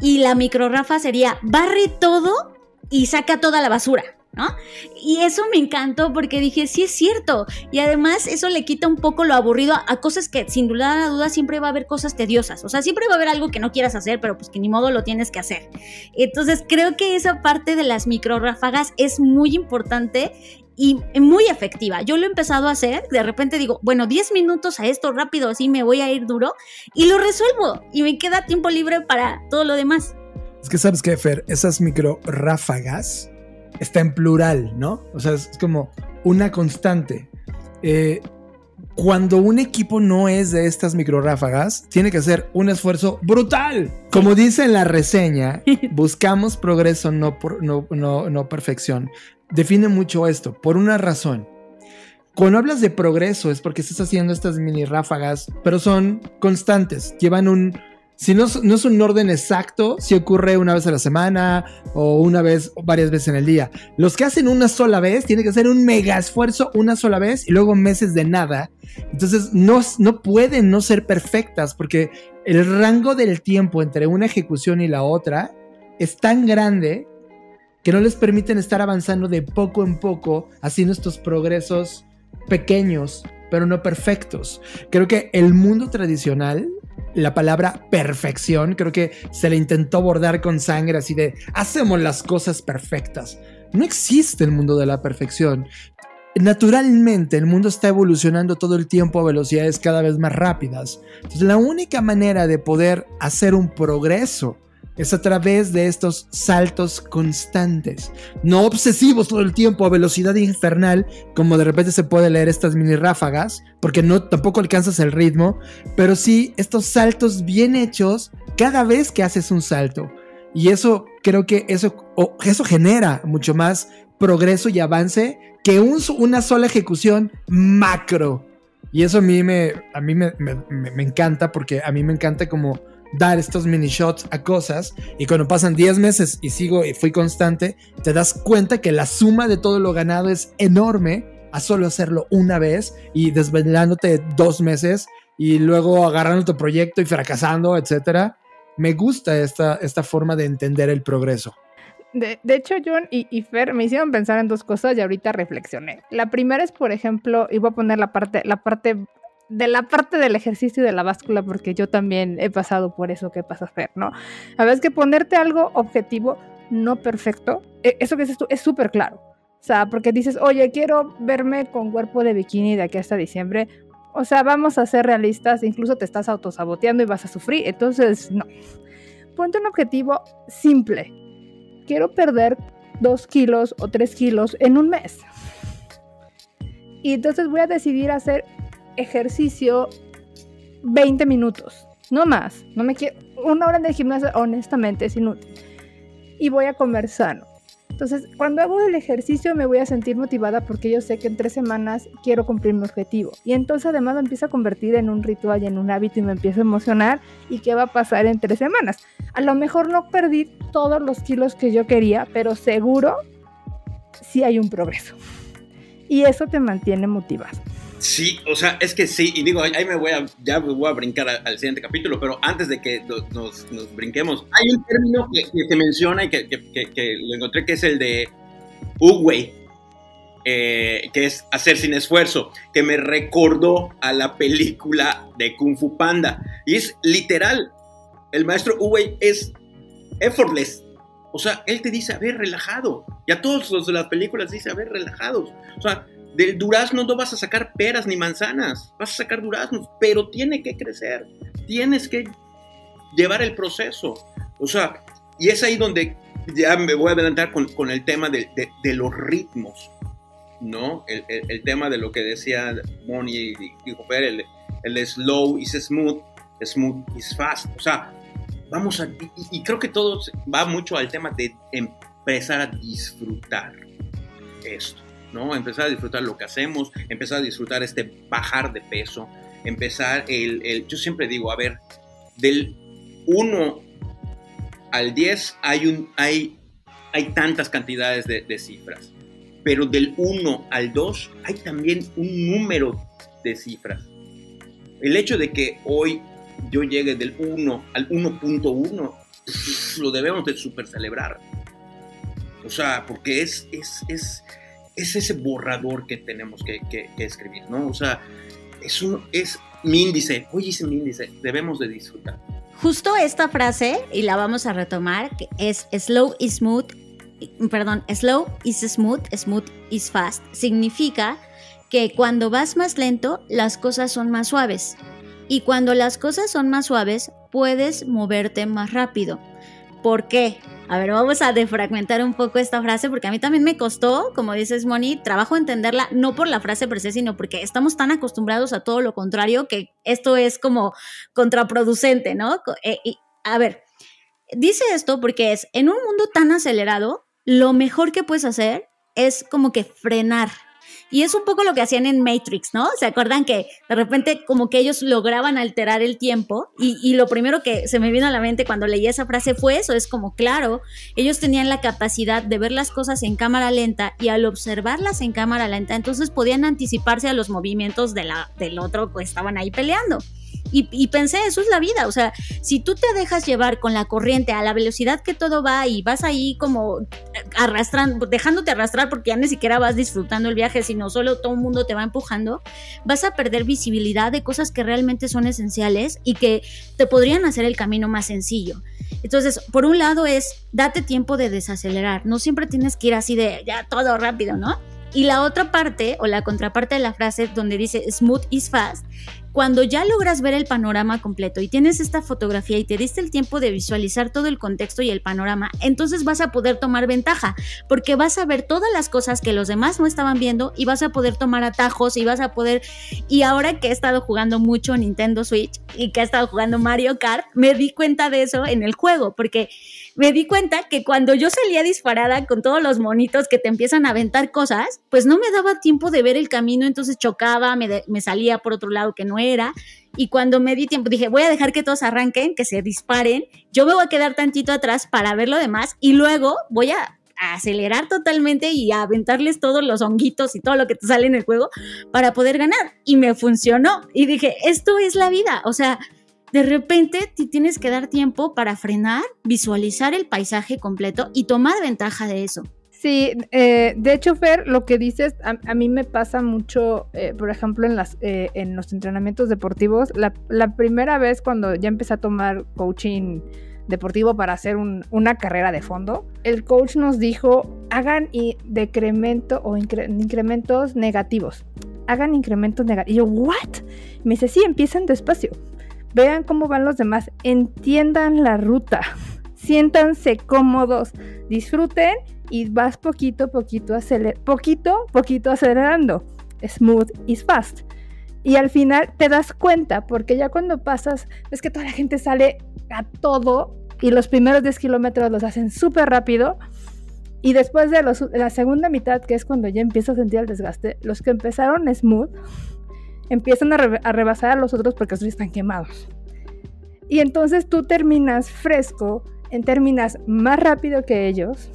Speaker 2: y la microrafa sería barre todo y saca toda la basura. ¿No? Y eso me encantó porque dije, sí es cierto. Y además eso le quita un poco lo aburrido a, cosas que sin duda duda siempre va a haber cosas tediosas. O sea, siempre va a haber algo que no quieras hacer, pero pues que ni modo lo tienes que hacer. Entonces creo que esa parte de las micro ráfagas es muy importante y muy efectiva. Yo lo he empezado a hacer, de repente digo, bueno, 10 minutos a esto rápido, así me voy a ir duro y lo resuelvo y me queda tiempo libre para todo lo demás.
Speaker 5: Es que sabes que, Fer, esas micro ráfagas está en plural, ¿no? O sea, es como una constante. Eh, cuando un equipo no es de estas micro ráfagas, tiene que hacer un esfuerzo brutal. Como dice en la reseña, buscamos progreso, no, por, no, no, no perfección define mucho esto, por una razón. Cuando hablas de progreso es porque estás haciendo estas mini ráfagas, pero son constantes, llevan un... Si no, no es un orden exacto, si ocurre una vez a la semana o una vez varias veces en el día. Los que hacen una sola vez tienen que hacer un mega esfuerzo una sola vez y luego meses de nada. Entonces no, no pueden no ser perfectas porque el rango del tiempo entre una ejecución y la otra es tan grande que no les permiten estar avanzando de poco en poco, haciendo estos progresos pequeños, pero no perfectos. Creo que el mundo tradicional, la palabra perfección, creo que se le intentó bordar con sangre así de, hacemos las cosas perfectas. No existe el mundo de la perfección. Naturalmente el mundo está evolucionando todo el tiempo a velocidades cada vez más rápidas. Entonces la única manera de poder hacer un progreso es a través de estos saltos constantes, no obsesivos todo el tiempo a velocidad infernal, como de repente se puede leer estas mini ráfagas, porque no tampoco alcanzas el ritmo, pero sí estos saltos bien hechos cada vez que haces un salto. Y eso creo que eso, eso genera mucho más progreso y avance que una sola ejecución macro. Y eso a mí me, a mí me, me encanta porque a mí me encanta como dar estos mini shots a cosas y cuando pasan 10 meses y sigo y fui constante, te das cuenta que la suma de todo lo ganado es enorme a solo hacerlo una vez y desvelándote dos meses y luego agarrando tu proyecto y fracasando, etcétera. me gusta esta, esta forma de entender el progreso.
Speaker 3: De, de, hecho, John y, y, Fer me hicieron pensar en dos cosas y ahorita reflexioné. La primera es, por ejemplo, y voy a poner la parte, la parte de la parte del ejercicio y de la báscula, porque yo también he pasado por eso que pasa Fer, ¿no? A veces que ponerte algo objetivo, no perfecto, e, eso que dices tú es súper claro. O sea, porque dices, oye, quiero verme con cuerpo de bikini de aquí hasta diciembre. O sea, vamos a ser realistas, incluso te estás autosaboteando y vas a sufrir. Entonces, no. Ponte un objetivo simple. Quiero perder dos kilos o tres kilos en un mes. Y entonces voy a decidir hacer ejercicio 20 minutos. No más. No me quiero. Una hora de gimnasio, honestamente, es inútil. Y voy a comer sano. Entonces, cuando hago el ejercicio me voy a sentir motivada porque yo sé que en tres semanas quiero cumplir mi objetivo. Y entonces además lo empiezo a convertir en un ritual y en un hábito y me empiezo a emocionar. ¿Y qué va a pasar en tres semanas? A lo mejor no perdí todos los kilos que yo quería, pero seguro sí hay un progreso. Y eso te mantiene motivado.
Speaker 4: Sí, o sea, es que sí, y digo, ahí me voy a, ya voy a brincar al, siguiente capítulo, pero antes de que nos, nos, brinquemos, hay un término que, que se menciona y que, que, lo encontré que es el de Uwei, eh, que es hacer sin esfuerzo, que me recordó a la película de Kung Fu Panda. Y es literal, el maestro Uwei es effortless. O sea, él te dice, a ver, relajado. Y a todos los de las películas dice, a ver, relajados. O sea, del durazno no vas a sacar peras ni manzanas, vas a sacar duraznos, pero tiene que crecer, tienes que llevar el proceso. O sea, y es ahí donde ya me voy a adelantar con, con el tema de, de, de, los ritmos, ¿no? El, el, el, tema de lo que decía Moni y Fer, el, el slow is smooth, smooth is fast. O sea, vamos a, y, y creo que todo va mucho al tema de empezar a disfrutar esto. ¿No? Empezar a disfrutar lo que hacemos, empezar a disfrutar este bajar de peso, empezar el, el yo siempre digo, a ver, del 1 al 10 hay, un, hay, hay tantas cantidades de, de cifras, pero del 1 al 2 hay también un número de cifras. El hecho de que hoy yo llegue del 1 al 1.1, lo debemos de super celebrar. O sea, porque es, es, es, es ese borrador que tenemos que, que, escribir, ¿no? O sea, es, un, es mi índice, hoy es mi índice, debemos de disfrutar.
Speaker 2: Justo esta frase, y la vamos a retomar, que es slow is smooth, perdón, slow is smooth, smooth is fast, significa que cuando vas más lento, las cosas son más suaves. Y cuando las cosas son más suaves, puedes moverte más rápido. ¿Por qué? A ver, vamos a defragmentar un poco esta frase porque a mí también me costó, como dices Moni, trabajo entenderla, no por la frase per se, sino porque estamos tan acostumbrados a todo lo contrario que esto es como contraproducente, ¿no? A ver, dice esto porque es, en un mundo tan acelerado, lo mejor que puedes hacer es como que frenar, y es un poco lo que hacían en Matrix, ¿no? ¿Se acuerdan que de repente como que ellos lograban alterar el tiempo? Y, lo primero que se me vino a la mente cuando leí esa frase fue eso, es como, claro, ellos tenían la capacidad de ver las cosas en cámara lenta y al observarlas en cámara lenta, entonces podían anticiparse a los movimientos de la, del otro que estaban ahí peleando. Y, pensé, eso es la vida, o sea, si tú te dejas llevar con la corriente a la velocidad que todo va y vas ahí como arrastrando, dejándote arrastrar porque ya ni siquiera vas disfrutando el viaje, sino solo todo el mundo te va empujando, vas a perder visibilidad de cosas que realmente son esenciales y que te podrían hacer el camino más sencillo. Entonces, por un lado es, date tiempo de desacelerar, no siempre tienes que ir así de ya todo rápido, ¿no? Y la otra parte, o la contraparte de la frase donde dice smooth is fast, cuando ya logras ver el panorama completo y tienes esta fotografía y te diste el tiempo de visualizar todo el contexto y el panorama, entonces vas a poder tomar ventaja, porque vas a ver todas las cosas que los demás no estaban viendo y vas a poder tomar atajos y vas a poder... Y ahora que he estado jugando mucho Nintendo Switch y que he estado jugando Mario Kart, me di cuenta de eso en el juego, porque me di cuenta que cuando yo salía disparada con todos los monitos que te empiezan a aventar cosas, pues no me daba tiempo de ver el camino, entonces chocaba, me, de, me salía por otro lado que no era. Y cuando me di tiempo, dije, voy a dejar que todos arranquen, que se disparen. Yo me voy a quedar tantito atrás para ver lo demás y luego voy a, acelerar totalmente y a aventarles todos los honguitos y todo lo que te sale en el juego para poder ganar. Y me funcionó. Y dije, esto es la vida. O sea, de repente te tienes que dar tiempo para frenar, visualizar el paisaje completo y tomar ventaja de eso.
Speaker 3: Sí, eh, de hecho, Fer, lo que dices, a, mí me pasa mucho, eh, por ejemplo, eh, en los entrenamientos deportivos. La, primera vez cuando ya empecé a tomar coaching deportivo para hacer una carrera de fondo, el coach nos dijo, hagan decremento o incrementos negativos. Hagan incrementos negativos. Y yo, ¿what? me dice, sí, empiezan despacio. Vean cómo van los demás. Entiendan la ruta. Siéntanse cómodos. Disfruten y vas poquito, poquito, aceler poquito, poquito acelerando. Smooth is fast. Y al final te das cuenta, porque ya cuando pasas, es que toda la gente sale a todo y los primeros 10 kilómetros los hacen súper rápido. Y después de la segunda mitad, que es cuando ya empiezo a sentir el desgaste, los que empezaron smooth empiezan a, rebasar a los otros porque otros están quemados. Y entonces tú terminas fresco, terminas más rápido que ellos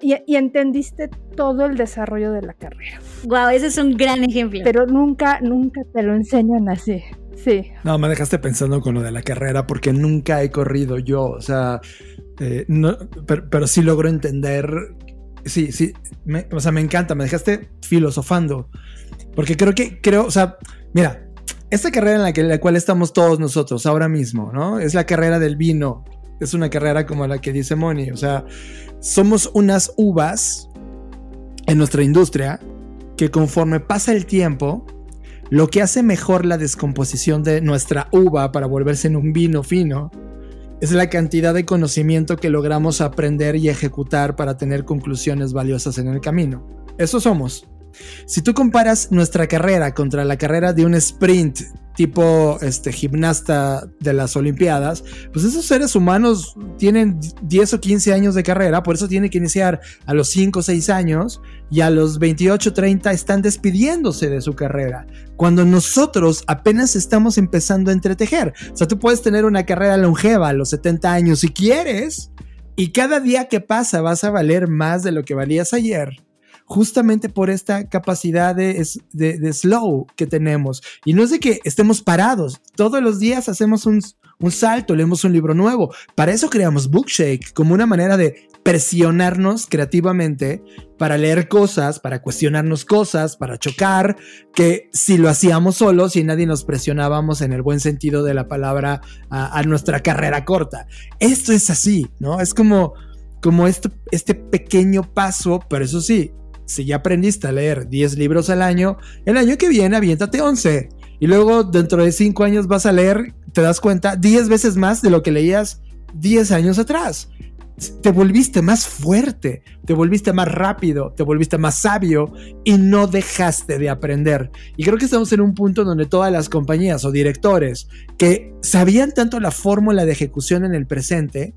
Speaker 3: y, entendiste todo el desarrollo de la carrera.
Speaker 2: Wow, ese es un gran ejemplo.
Speaker 3: Pero nunca, nunca te lo enseñan así. Sí.
Speaker 5: No, me dejaste pensando con lo de la carrera porque nunca he corrido yo. O sea, eh, no, pero, sí logro entender. Sí, sí. o sea, me encanta. Me dejaste filosofando. Porque creo que, creo, o sea, mira, esta carrera en la, que, la cual estamos todos nosotros ahora mismo, ¿no? Es la carrera del vino. Es una carrera como la que dice Moni. O sea, somos unas uvas en nuestra industria que conforme pasa el tiempo, lo que hace mejor la descomposición de nuestra uva para volverse en un vino fino es la cantidad de conocimiento que logramos aprender y ejecutar para tener conclusiones valiosas en el camino. Eso somos. Si tú comparas nuestra carrera contra la carrera de un sprint tipo este, gimnasta de las Olimpiadas, pues esos seres humanos tienen 10 o 15 años de carrera, por eso tienen que iniciar a los 5 o 6 años y a los 28 o 30 están despidiéndose de su carrera, cuando nosotros apenas estamos empezando a entretejer. O sea, tú puedes tener una carrera longeva a los 70 años si quieres, y cada día que pasa vas a valer más de lo que valías ayer justamente por esta capacidad de, slow que tenemos. Y no es de que estemos parados, todos los días hacemos un, salto, leemos un libro nuevo. Para eso creamos Bookshake, como una manera de presionarnos creativamente para leer cosas, para cuestionarnos cosas, para chocar, que si lo hacíamos solos y nadie nos presionábamos en el buen sentido de la palabra a, a nuestra carrera corta. Esto es así, ¿no? Es como, como este, este pequeño paso, pero eso sí, si ya aprendiste a leer 10 libros al año, el año que viene aviéntate 11. Y luego dentro de 5 años vas a leer, te das cuenta, 10 veces más de lo que leías 10 años atrás. Te volviste más fuerte, te volviste más rápido, te volviste más sabio y no dejaste de aprender. Y creo que estamos en un punto donde todas las compañías o directores que sabían tanto la fórmula de ejecución en el presente,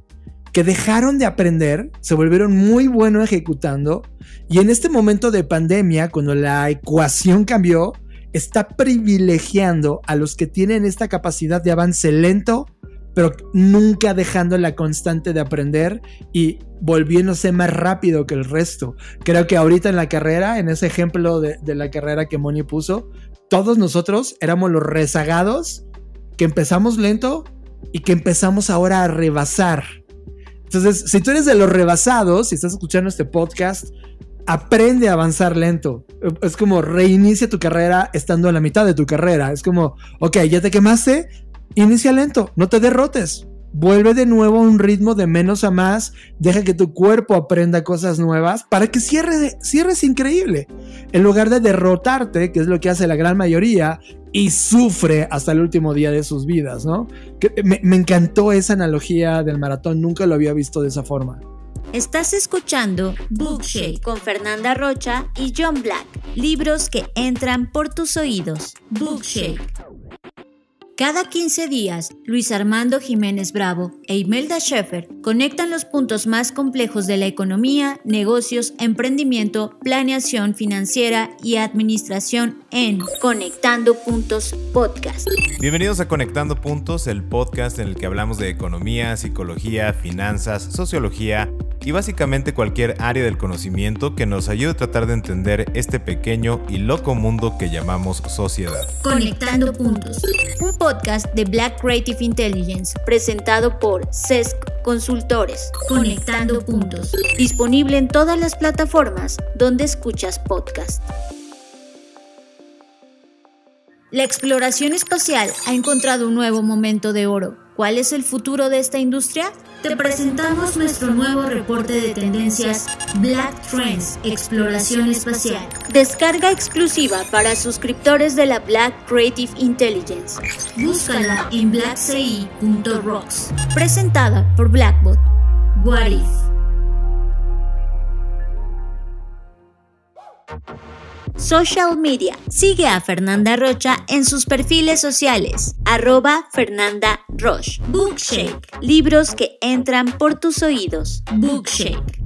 Speaker 5: que dejaron de aprender, se volvieron muy buenos ejecutando y en este momento de pandemia, cuando la ecuación cambió, está privilegiando a los que tienen esta capacidad de avance lento, pero nunca dejando la constante de aprender y volviéndose más rápido que el resto. Creo que ahorita en la carrera, en ese ejemplo de, de la carrera que Moni puso, todos nosotros éramos los rezagados que empezamos lento y que empezamos ahora a rebasar entonces, si tú eres de los rebasados, si estás escuchando este podcast, aprende a avanzar lento. Es como reinicia tu carrera estando a la mitad de tu carrera. Es como, ok, ya te quemaste, inicia lento, no te derrotes. Vuelve de nuevo a un ritmo de menos a más, deja que tu cuerpo aprenda cosas nuevas para que cierre, cierres increíble. En lugar de derrotarte, que es lo que hace la gran mayoría, y sufre hasta el último día de sus vidas, ¿no? me, me encantó esa analogía del maratón, nunca lo había visto de esa forma.
Speaker 2: Estás escuchando Bookshake con Fernanda Rocha y John Black, libros que entran por tus oídos. Bookshake. Cada 15 días, Luis Armando Jiménez Bravo e Imelda Schaeffer conectan los puntos más complejos de la economía, negocios, emprendimiento, planeación financiera y administración en Conectando Puntos Podcast.
Speaker 6: Bienvenidos a Conectando Puntos, el podcast en el que hablamos de economía, psicología, finanzas, sociología y básicamente cualquier área del conocimiento que nos ayude a tratar de entender este pequeño y loco mundo que llamamos sociedad.
Speaker 2: Conectando Puntos, un podcast de Black Creative Intelligence presentado por CESC Consultores. Conectando Puntos, disponible en todas las plataformas donde escuchas podcast. La exploración espacial ha encontrado un nuevo momento de oro. ¿Cuál es el futuro de esta industria? Te presentamos nuestro nuevo reporte de tendencias Black Trends Exploración Espacial. Descarga exclusiva para suscriptores de la Black Creative Intelligence. Búscala en blackci.rocks. Presentada por Blackbot. What if? Social Media. Sigue a Fernanda Rocha en sus perfiles sociales. Arroba Fernanda Roche. Bookshake. Libros que entran por tus oídos. Bookshake.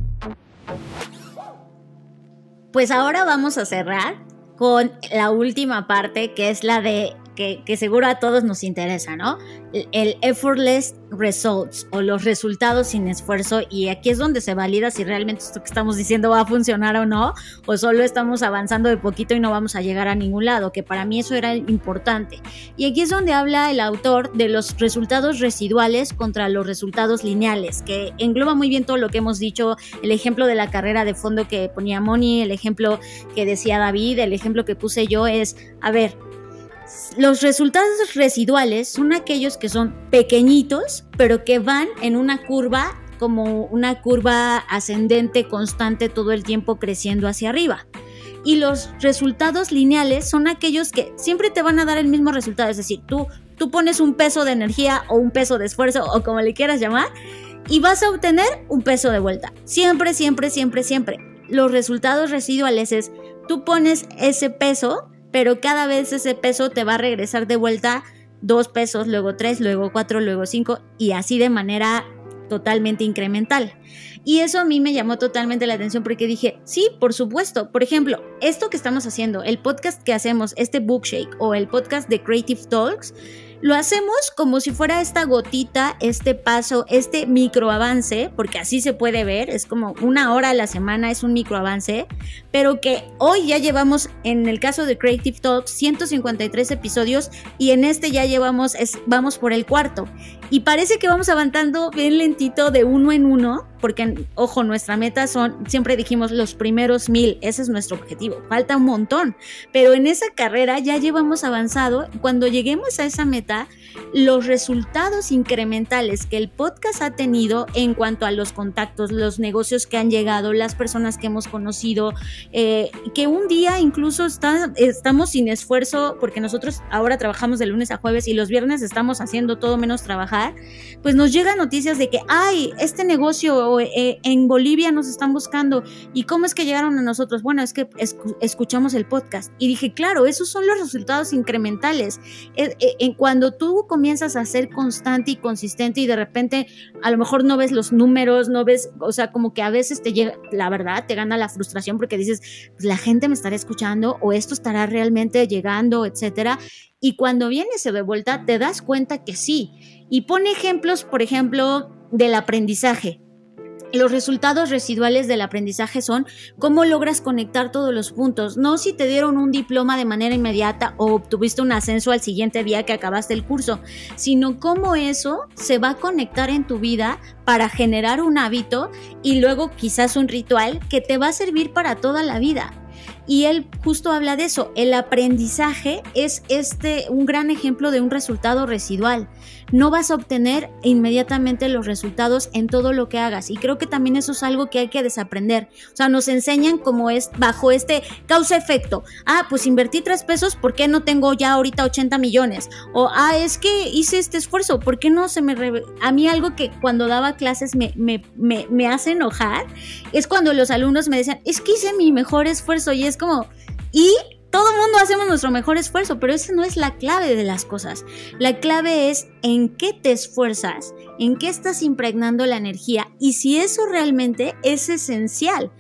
Speaker 2: Pues ahora vamos a cerrar con la última parte que es la de que, que seguro a todos nos interesa, ¿no? el effortless results o los resultados sin esfuerzo y aquí es donde se valida si realmente esto que estamos diciendo va a funcionar o no o solo estamos avanzando de poquito y no vamos a llegar a ningún lado, que para mí eso era importante. Y aquí es donde habla el autor de los resultados residuales contra los resultados lineales, que engloba muy bien todo lo que hemos dicho, el ejemplo de la carrera de fondo que ponía Moni, el ejemplo que decía David, el ejemplo que puse yo es, a ver, los resultados residuales son aquellos que son pequeñitos, pero que van en una curva como una curva ascendente constante todo el tiempo creciendo hacia arriba. Y los resultados lineales son aquellos que siempre te van a dar el mismo resultado, es decir, tú, tú pones un peso de energía o un peso de esfuerzo o como le quieras llamar y vas a obtener un peso de vuelta. Siempre, siempre, siempre, siempre. Los resultados residuales es tú pones ese peso pero cada vez ese peso te va a regresar de vuelta dos pesos, luego tres, luego cuatro, luego cinco y así de manera totalmente incremental. Y eso a mí me llamó totalmente la atención porque dije, sí, por supuesto. Por ejemplo, esto que estamos haciendo, el podcast que hacemos, este Bookshake o el podcast de Creative Talks, lo hacemos como si fuera esta gotita, este paso, este microavance, porque así se puede ver, es como una hora a la semana, es un microavance, pero que hoy ya llevamos, en el caso de Creative Talks, 153 episodios y en este ya llevamos, es, vamos por el cuarto. Y parece que vamos avanzando bien lentito de uno en uno, porque, ojo, nuestra meta son, siempre dijimos, los primeros mil, ese es nuestro objetivo, falta un montón, pero en esa carrera ya llevamos avanzado, cuando lleguemos a esa meta, los resultados incrementales que el podcast ha tenido en cuanto a los contactos, los negocios que han llegado, las personas que hemos conocido, eh, que un día incluso estamos sin esfuerzo, porque nosotros ahora trabajamos de lunes a jueves y los viernes estamos haciendo todo menos trabajar, pues nos llegan noticias de que, ay, este negocio eh, en Bolivia nos están buscando. ¿Y cómo es que llegaron a nosotros? Bueno, es que escuchamos el podcast. Y dije, claro, esos son los resultados incrementales. Eh, cuando tú comienzas a ser constante y consistente y de repente a lo mejor no ves los números, no ves, o sea, como que a veces te llega, la verdad, te gana la frustración porque dices, pues la gente me estará escuchando o esto estará realmente llegando, etcétera. Y cuando vienes de vuelta, te das cuenta que sí. Y pone ejemplos, por ejemplo, del aprendizaje. Los resultados residuales del aprendizaje son cómo logras conectar todos los puntos, no si te dieron un diploma de manera inmediata o obtuviste un ascenso al siguiente día que acabaste el curso, sino cómo eso se va a conectar en tu vida para generar un hábito y luego quizás un ritual que te va a servir para toda la vida. Y él justo habla de eso, el aprendizaje es este un gran ejemplo de un resultado residual no vas a obtener inmediatamente los resultados en todo lo que hagas. Y creo que también eso es algo que hay que desaprender. O sea, nos enseñan cómo es bajo este causa-efecto. Ah, pues invertí tres pesos, ¿por qué no tengo ya ahorita 80 millones? O, ah, es que hice este esfuerzo, ¿por qué no se me... A mí algo que cuando daba clases me, me, me, me hace enojar es cuando los alumnos me decían, es que hice mi mejor esfuerzo y es como... Y todo mundo hacemos nuestro mejor esfuerzo, pero esa no es la clave de las cosas. La clave es en qué te esfuerzas, en qué estás impregnando la energía y si eso realmente es esencial.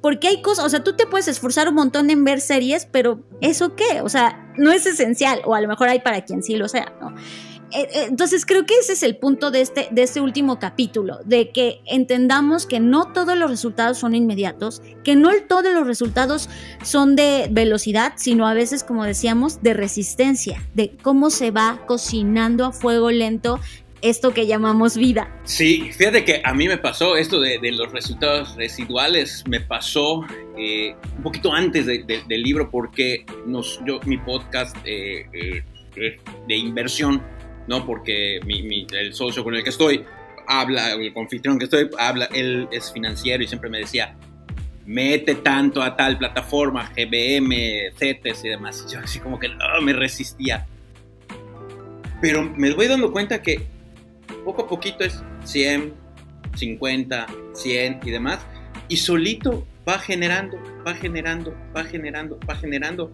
Speaker 2: Porque hay cosas, o sea, tú te puedes esforzar un montón en ver series, pero ¿eso qué? O sea, no es esencial, o a lo mejor hay para quien sí lo sea, ¿no? Eh, eh, entonces creo que ese es el punto de este, de este último capítulo, de que entendamos que no todos los resultados son inmediatos, que no todos los resultados son de velocidad, sino a veces, como decíamos, de resistencia, de cómo se va cocinando a fuego lento esto que llamamos vida.
Speaker 4: Sí, fíjate que a mí me pasó esto de, los resultados residuales, me pasó eh, un poquito antes del libro porque mi podcast de inversión, ¿no? Porque mi, el socio con el que estoy habla, el confitrión que estoy, habla, él es financiero y siempre me decía, mete tanto a tal plataforma, GBM, CETES y demás. Yo así como que no, me resistía. Pero me voy dando cuenta que poco a poquito es 100, 50, 100 y demás. Y solito va generando, va generando, va generando, va generando.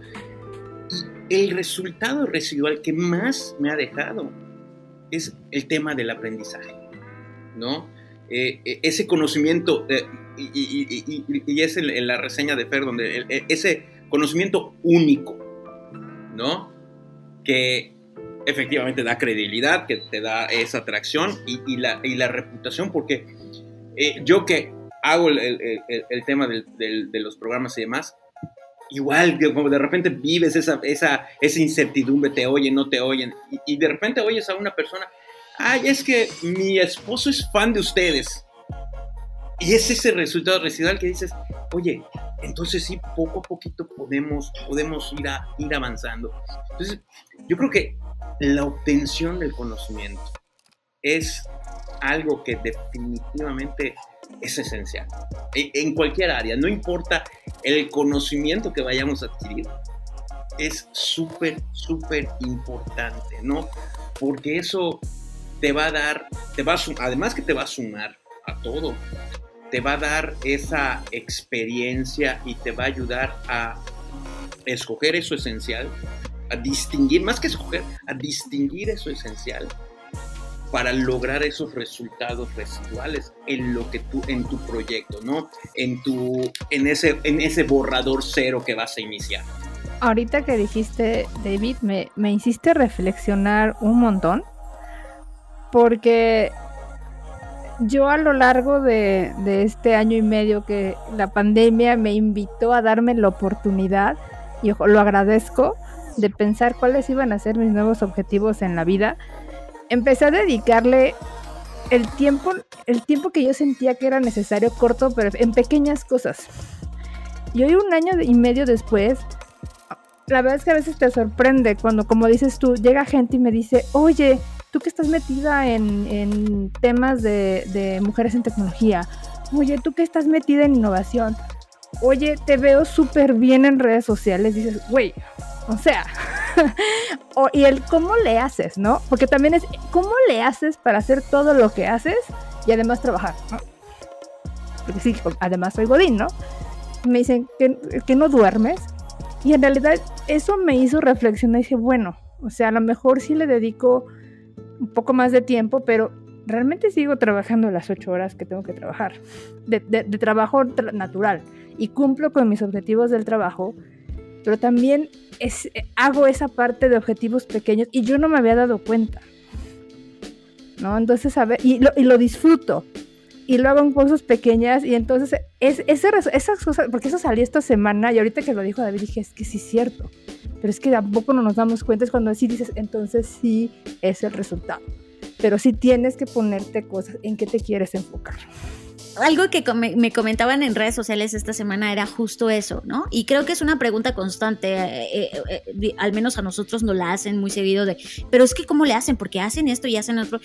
Speaker 4: Y el resultado residual que más me ha dejado es el tema del aprendizaje, ¿no? Eh, eh, ese conocimiento, eh, y, es en, la reseña de Fer, donde ese conocimiento único, ¿no? Que efectivamente da credibilidad, que te da esa atracción y, la, y la, reputación, porque eh, yo que hago el, tema de los programas y demás, igual, como de repente vives esa, esa, esa incertidumbre, te oyen, no te oyen, y, de repente oyes a una persona, ay, es que mi esposo es fan de ustedes. Y es ese resultado residual que dices, oye, entonces sí, poco a poquito podemos, podemos ir, a, ir avanzando. Entonces, yo creo que la obtención del conocimiento es algo que definitivamente es esencial. En cualquier área, no importa el conocimiento que vayamos a adquirir, es súper, súper importante, ¿no? Porque eso te va a dar, te va además que te va a sumar a todo, te va a dar esa experiencia y te va a ayudar a escoger eso esencial a distinguir, más que escoger, a distinguir eso esencial para lograr esos resultados residuales en lo que tú en tu proyecto, ¿no? En tu en ese en ese borrador cero que vas a iniciar.
Speaker 3: Ahorita que dijiste, David, me, me hiciste reflexionar un montón porque yo a lo largo de, de, este año y medio que la pandemia me invitó a darme la oportunidad, y lo agradezco, de pensar cuáles iban a ser mis nuevos objetivos en la vida, empecé a dedicarle el tiempo, el tiempo que yo sentía que era necesario, corto, pero en pequeñas cosas. Y hoy un año y medio después, la verdad es que a veces te sorprende cuando, como dices tú, llega gente y me dice, oye, tú que estás metida en, temas de, de mujeres en tecnología, oye, tú que estás metida en innovación, oye, te veo súper bien en redes sociales, dices, güey, o sea, y el cómo le haces, ¿no? Porque también es cómo le haces para hacer todo lo que haces y además trabajar, ¿no? Porque sí, además soy Godín, ¿no? Me dicen que, que no duermes. Y en realidad eso me hizo reflexionar y dije, bueno, o sea, a lo mejor sí le dedico un poco más de tiempo, pero realmente sigo trabajando las ocho horas que tengo que trabajar, de trabajo natural, y cumplo con mis objetivos del trabajo, pero también es, eh, hago esa parte de objetivos pequeños y yo no me había dado cuenta. ¿No? Entonces, a ver, y lo, y lo disfruto. Y lo hago en cosas pequeñas y entonces es, ese, esas cosas, porque eso salió esta semana y ahorita que lo dijo David dije, es que sí es cierto. Pero es que tampoco no nos damos cuenta, es cuando así dices, entonces sí es el resultado. Pero sí tienes que ponerte cosas en qué te quieres enfocar
Speaker 2: algo que me comentaban en redes sociales esta semana era justo eso, ¿no? Y creo que es una pregunta constante, eh, eh, eh, al menos a nosotros nos la hacen muy seguido de, pero es que ¿cómo le hacen? Porque hacen esto y hacen otro.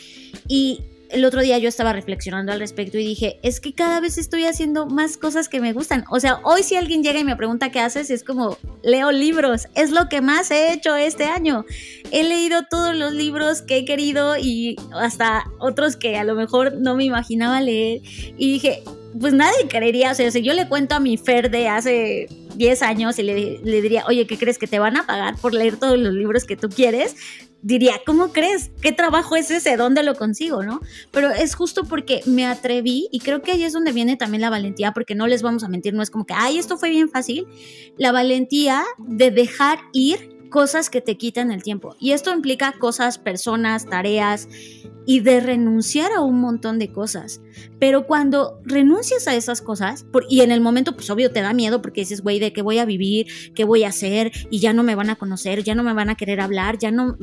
Speaker 2: Y el otro día yo estaba reflexionando al respecto y dije, es que cada vez estoy haciendo más cosas que me gustan. O sea, hoy si alguien llega y me pregunta qué haces, es como, leo libros. Es lo que más he hecho este año. He leído todos los libros que he querido y hasta otros que a lo mejor no me imaginaba leer. Y dije, pues nadie creería, o sea, yo le cuento a mi Fer de hace 10 años y le, diría, oye, ¿qué crees que te van a pagar por leer todos los libros que tú quieres? diría, ¿cómo crees? ¿Qué trabajo es ese? ¿Dónde lo consigo? ¿No? Pero es justo porque me atreví y creo que ahí es donde viene también la valentía, porque no les vamos a mentir, no es como que, ay, esto fue bien fácil. La valentía de dejar ir cosas que te quitan el tiempo. Y esto implica cosas, personas, tareas y de renunciar a un montón de cosas. Pero cuando renuncias a esas cosas, y en el momento, pues obvio te da miedo porque dices, güey, ¿de qué voy a vivir? ¿Qué voy a hacer? Y ya no me van a conocer, ya no me van a querer hablar, ya no,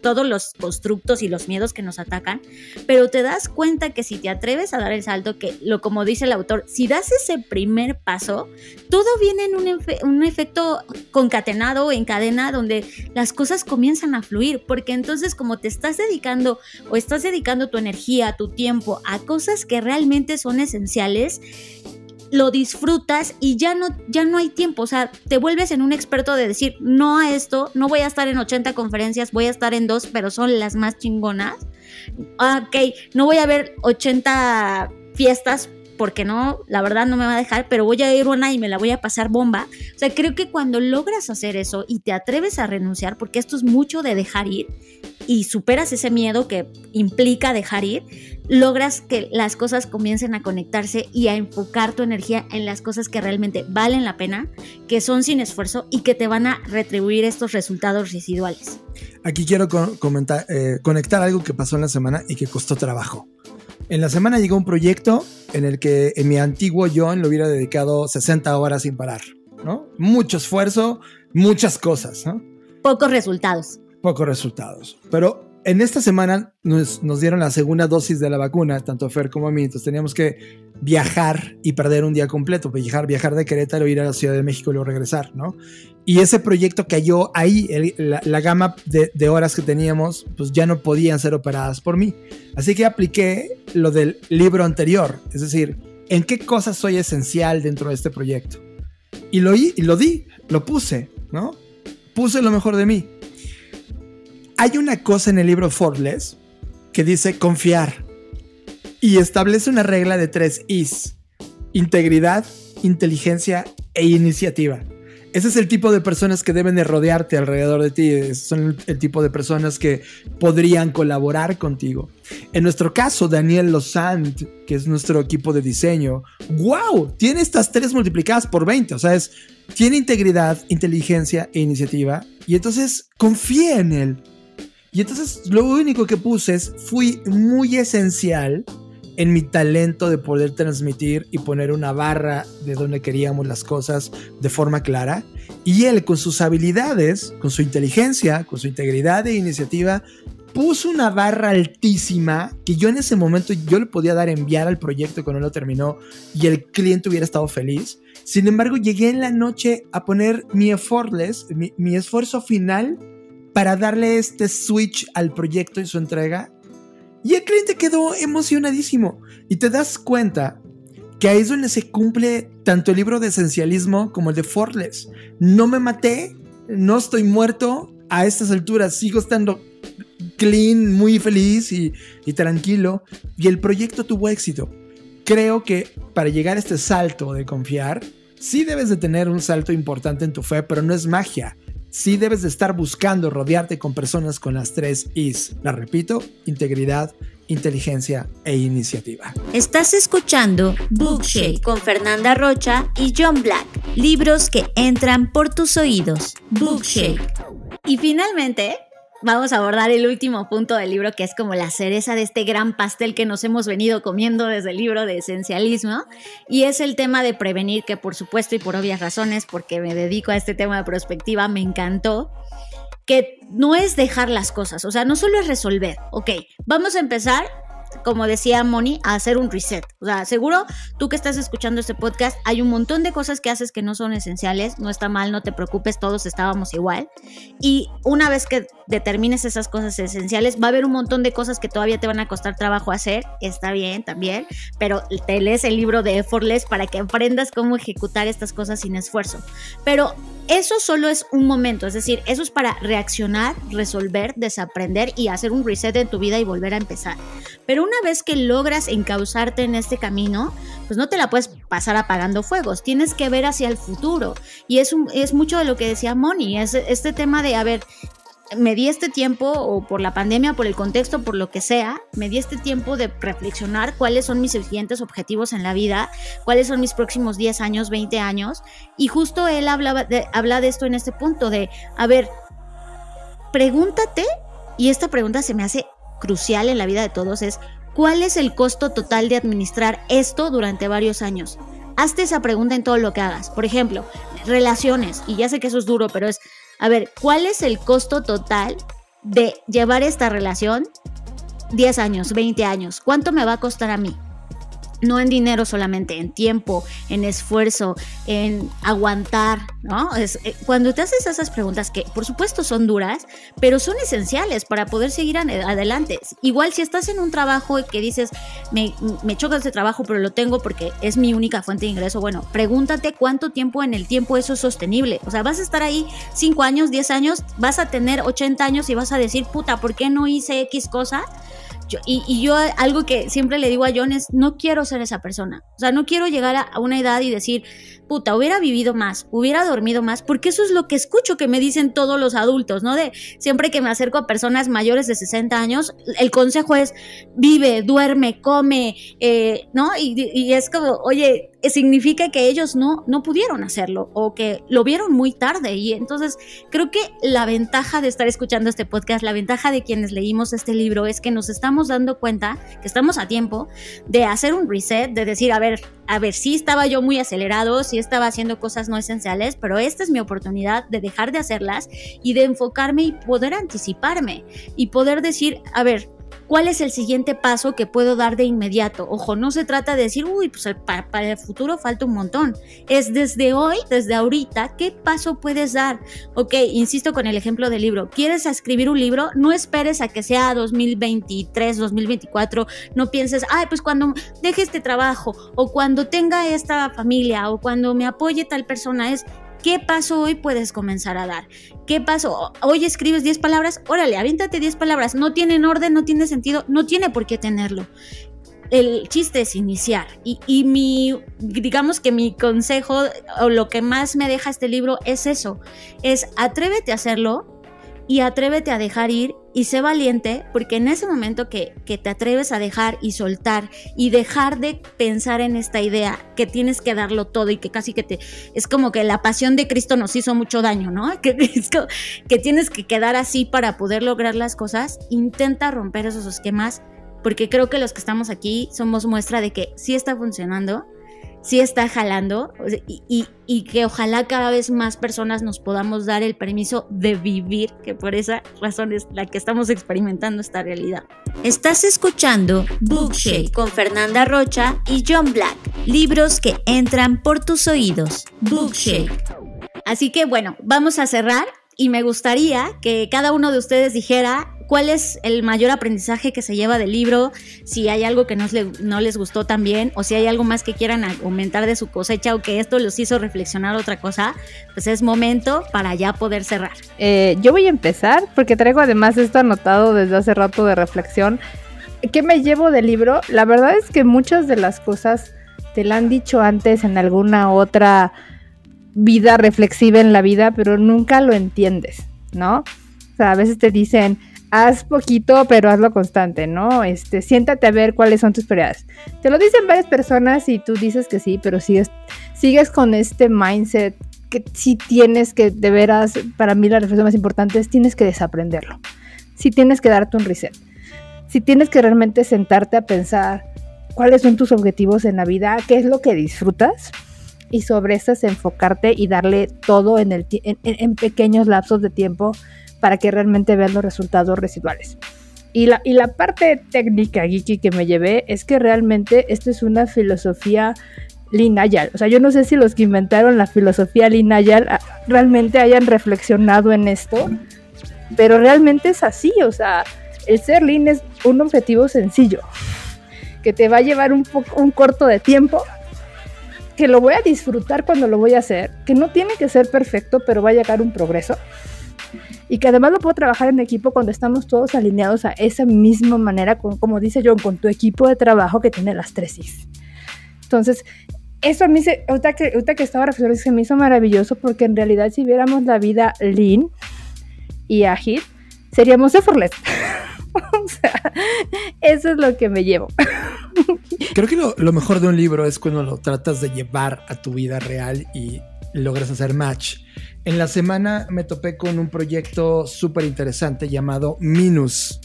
Speaker 2: todos los constructos y los miedos que nos atacan. Pero te das cuenta que si te atreves a dar el salto, que lo como dice el autor, si das ese primer paso, todo viene en un, un efecto concatenado, en cadena, donde las cosas comienzan a fluir, porque entonces como te estás dedicando o estás dedicando tu energía, tu tiempo a cosas que realmente son esenciales, lo disfrutas y ya no, ya no hay tiempo. O sea, te vuelves en un experto de decir, no a esto, no voy a estar en 80 conferencias, voy a estar en dos, pero son las más chingonas. Ok, no voy a ver 80 fiestas porque no, la verdad no me va a dejar, pero voy a ir una y me la voy a pasar bomba. O sea, creo que cuando logras hacer eso y te atreves a renunciar, porque esto es mucho de dejar ir, y superas ese miedo que implica dejar ir, logras que las cosas comiencen a conectarse y a enfocar tu energía en las cosas que realmente valen la pena, que son sin esfuerzo y que te van a retribuir estos resultados residuales.
Speaker 5: Aquí quiero comentar, eh, conectar algo que pasó en la semana y que costó trabajo. En la semana llegó un proyecto en el que en mi antiguo John lo hubiera dedicado 60 horas sin parar, ¿no? Mucho esfuerzo, muchas cosas, ¿no?
Speaker 2: Pocos resultados.
Speaker 5: Pocos resultados. Pero en esta semana nos, dieron la segunda dosis de la vacuna, tanto Fer como a mí, entonces teníamos que viajar y perder un día completo, viajar, viajar de Querétaro, ir a la Ciudad de México y luego regresar, ¿no? Y ese proyecto cayó ahí, la, gama de, de, horas que teníamos, pues ya no podían ser operadas por mí. Así que apliqué lo del libro anterior, es decir, ¿en qué cosas soy esencial dentro de este proyecto? Y lo, y lo di, lo puse, ¿no? Puse lo mejor de mí. Hay una cosa en el libro Forbes que dice confiar y establece una regla de tres Is: integridad, inteligencia e iniciativa. Ese es el tipo de personas que deben de rodearte alrededor de ti. Son el, tipo de personas que podrían colaborar contigo. En nuestro caso, Daniel Lozant, que es nuestro equipo de diseño, wow, tiene estas tres multiplicadas por 20. O sea, es, tiene integridad, inteligencia e iniciativa. Y entonces confía en él. Y entonces lo único que puse es, fui muy esencial en mi talento de poder transmitir y poner una barra de donde queríamos las cosas de forma clara. Y él con sus habilidades, con su inteligencia, con su integridad e iniciativa, puso una barra altísima que yo en ese momento yo le podía dar enviar al proyecto cuando lo terminó y el cliente hubiera estado feliz. Sin embargo, llegué en la noche a poner mi effortless, mi, mi esfuerzo final para darle este switch al proyecto y su entrega. Y el cliente quedó emocionadísimo. Y te das cuenta que ahí es donde se cumple tanto el libro de esencialismo como el de Forless. No me maté, no estoy muerto. A estas alturas sigo estando clean, muy feliz y, y tranquilo. Y el proyecto tuvo éxito. Creo que para llegar a este salto de confiar, sí debes de tener un salto importante en tu fe, pero no es magia sí debes de estar buscando rodearte con personas con las tres Is. La repito, integridad, inteligencia e iniciativa.
Speaker 2: Estás escuchando Bookshake con Fernanda Rocha y John Black, libros que entran por tus oídos. Bookshake. Y finalmente, vamos a abordar el último punto del libro, que es como la cereza de este gran pastel que nos hemos venido comiendo desde el libro de esencialismo, y es el tema de prevenir, que por supuesto y por obvias razones, porque me dedico a este tema de perspectiva, me encantó, que no es dejar las cosas, o sea, no solo es resolver, ok, vamos a empezar como decía Moni, a hacer un reset. O sea, seguro tú que estás escuchando este podcast, hay un montón de cosas que haces que no son esenciales, no está mal, no te preocupes, todos estábamos igual. Y una vez que determines esas cosas esenciales, va a haber un montón de cosas que todavía te van a costar trabajo hacer, está bien también, pero te lees el libro de Effortless para que aprendas cómo ejecutar estas cosas sin esfuerzo. Pero eso solo es un momento, es decir, eso es para reaccionar, resolver, desaprender y hacer un reset en tu vida y volver a empezar. Pero una vez que logras encauzarte en este camino, pues no te la puedes pasar apagando fuegos, tienes que ver hacia el futuro. Y es, es mucho de lo que decía Moni, es este tema de, a ver, me di este tiempo, o por la pandemia, por el contexto, por lo que sea, me di este tiempo de reflexionar cuáles son mis siguientes objetivos en la vida, cuáles son mis próximos 10 años, 20 años. Y justo él hablaba de, habla de esto en este punto, de, a ver, pregúntate, y esta pregunta se me hace crucial en la vida de todos, es ¿cuál es el costo total de administrar esto durante varios años? Hazte esa pregunta en todo lo que hagas. Por ejemplo, relaciones, y ya sé que eso es duro, pero es, a ver, ¿cuál es el costo total de llevar esta relación 10 años, 20 años? ¿Cuánto me va a costar a mí? No en dinero solamente, en tiempo, en esfuerzo, en aguantar, ¿no? Es, eh, cuando te haces esas preguntas que por supuesto son duras, pero son esenciales para poder seguir adelante. Igual si estás en un trabajo y que dices, me, me choca ese trabajo, pero lo tengo porque es mi única fuente de ingreso, bueno, pregúntate cuánto tiempo en el tiempo eso es sostenible. O sea, vas a estar ahí 5 años, 10 años, vas a tener 80 años y vas a decir, puta, ¿por qué no hice X cosa? Y, yo algo que siempre le digo a John es, no quiero ser esa persona. O sea, no quiero llegar a, una edad y decir, puta, hubiera vivido más, hubiera dormido más, porque eso es lo que escucho que me dicen todos los adultos, ¿no? De siempre que me acerco a personas mayores de 60 años, el consejo es, vive, duerme, come, eh, ¿no? Y, es como, oye, significa que ellos no, no pudieron hacerlo o que lo vieron muy tarde. Y entonces creo que la ventaja de estar escuchando este podcast, la ventaja de quienes leímos este libro es que nos estamos dando cuenta que estamos a tiempo de hacer un reset, de decir, a ver, a ver, sí estaba yo muy acelerado, sí estaba haciendo cosas no esenciales, pero esta es mi oportunidad de dejar de hacerlas y de enfocarme y poder anticiparme y poder decir, a ver, ¿Cuál es el siguiente paso que puedo dar de inmediato? Ojo, no se trata de decir, uy, pues para, el futuro falta un montón. Es desde hoy, desde ahorita, ¿qué paso puedes dar? Ok, insisto con el ejemplo del libro. ¿Quieres escribir un libro? No esperes a que sea 2023, 2024. No pienses, ay, pues cuando deje este trabajo o cuando tenga esta familia o cuando me apoye tal persona. Es ¿Qué paso hoy puedes comenzar a dar? ¿Qué paso? Hoy escribes 10 palabras, órale, aviéntate 10 palabras. No tienen orden, no tiene sentido, no tiene por qué tenerlo. El chiste es iniciar. Y, y mi, digamos que mi consejo o lo que más me deja este libro es eso, es atrévete a hacerlo, y atrévete a dejar ir y sé valiente, porque en ese momento que, que, te atreves a dejar y soltar y dejar de pensar en esta idea que tienes que darlo todo y que casi que te... Es como que la pasión de Cristo nos hizo mucho daño, ¿no? Que, que tienes que quedar así para poder lograr las cosas. Intenta romper esos esquemas, porque creo que los que estamos aquí somos muestra de que sí está funcionando sí está jalando y, que ojalá cada vez más personas nos podamos dar el permiso de vivir, que por esa razón es la que estamos experimentando esta realidad.
Speaker 7: Estás escuchando Bookshake con Fernanda Rocha y John Black, libros que entran por tus oídos. Bookshake.
Speaker 2: Así que bueno, vamos a cerrar y me gustaría que cada uno de ustedes dijera cuál es el mayor aprendizaje que se lleva del libro, si hay algo que no, les gustó también, o si hay algo más que quieran aumentar de su cosecha o que esto los hizo reflexionar otra cosa, pues es momento para ya poder cerrar.
Speaker 3: Eh, yo voy a empezar porque traigo además esto anotado desde hace rato de reflexión. ¿Qué me llevo del libro? La verdad es que muchas de las cosas te la han dicho antes en alguna otra vida reflexiva en la vida, pero nunca lo entiendes, ¿no? O sea, a veces te dicen, haz poquito, pero hazlo constante, ¿no? Este, siéntate a ver cuáles son tus prioridades. Te lo dicen varias personas y tú dices que sí, pero sigues, sigues con este mindset que si tienes que, de veras, para mí la reflexión más importante es tienes que desaprenderlo. Si tienes que darte un reset. Si tienes que realmente sentarte a pensar cuáles son tus objetivos en la vida, qué es lo que disfrutas y sobre esas enfocarte y darle todo en pequeños lapsos de tiempo para que realmente vean los resultados residuales. Y la, y la parte técnica, geeky, que me llevé es que realmente esto es una filosofía lineal. O sea, yo no sé si los que inventaron la filosofía lineal ah, realmente hayan reflexionado en esto, pero realmente es así. O sea, el ser lean es un objetivo sencillo, que te va a llevar un, un corto de tiempo, que lo voy a disfrutar cuando lo voy a hacer, que no tiene que ser perfecto, pero va a llegar un progreso y que además lo puedo trabajar en equipo cuando estamos todos alineados a esa misma manera, como dice John, con tu equipo de trabajo que tiene las tres Is. Entonces, eso a mí, se, ahorita, que, ahorita que estaba reflexionando, se me hizo maravilloso porque en realidad si viéramos la vida lean y ágil, seríamos effortless. o sea, eso es lo que me llevo.
Speaker 5: Creo que lo, lo, mejor de un libro es cuando lo tratas de llevar a tu vida real y logras hacer match. En la semana me topé con un proyecto súper interesante llamado Minus,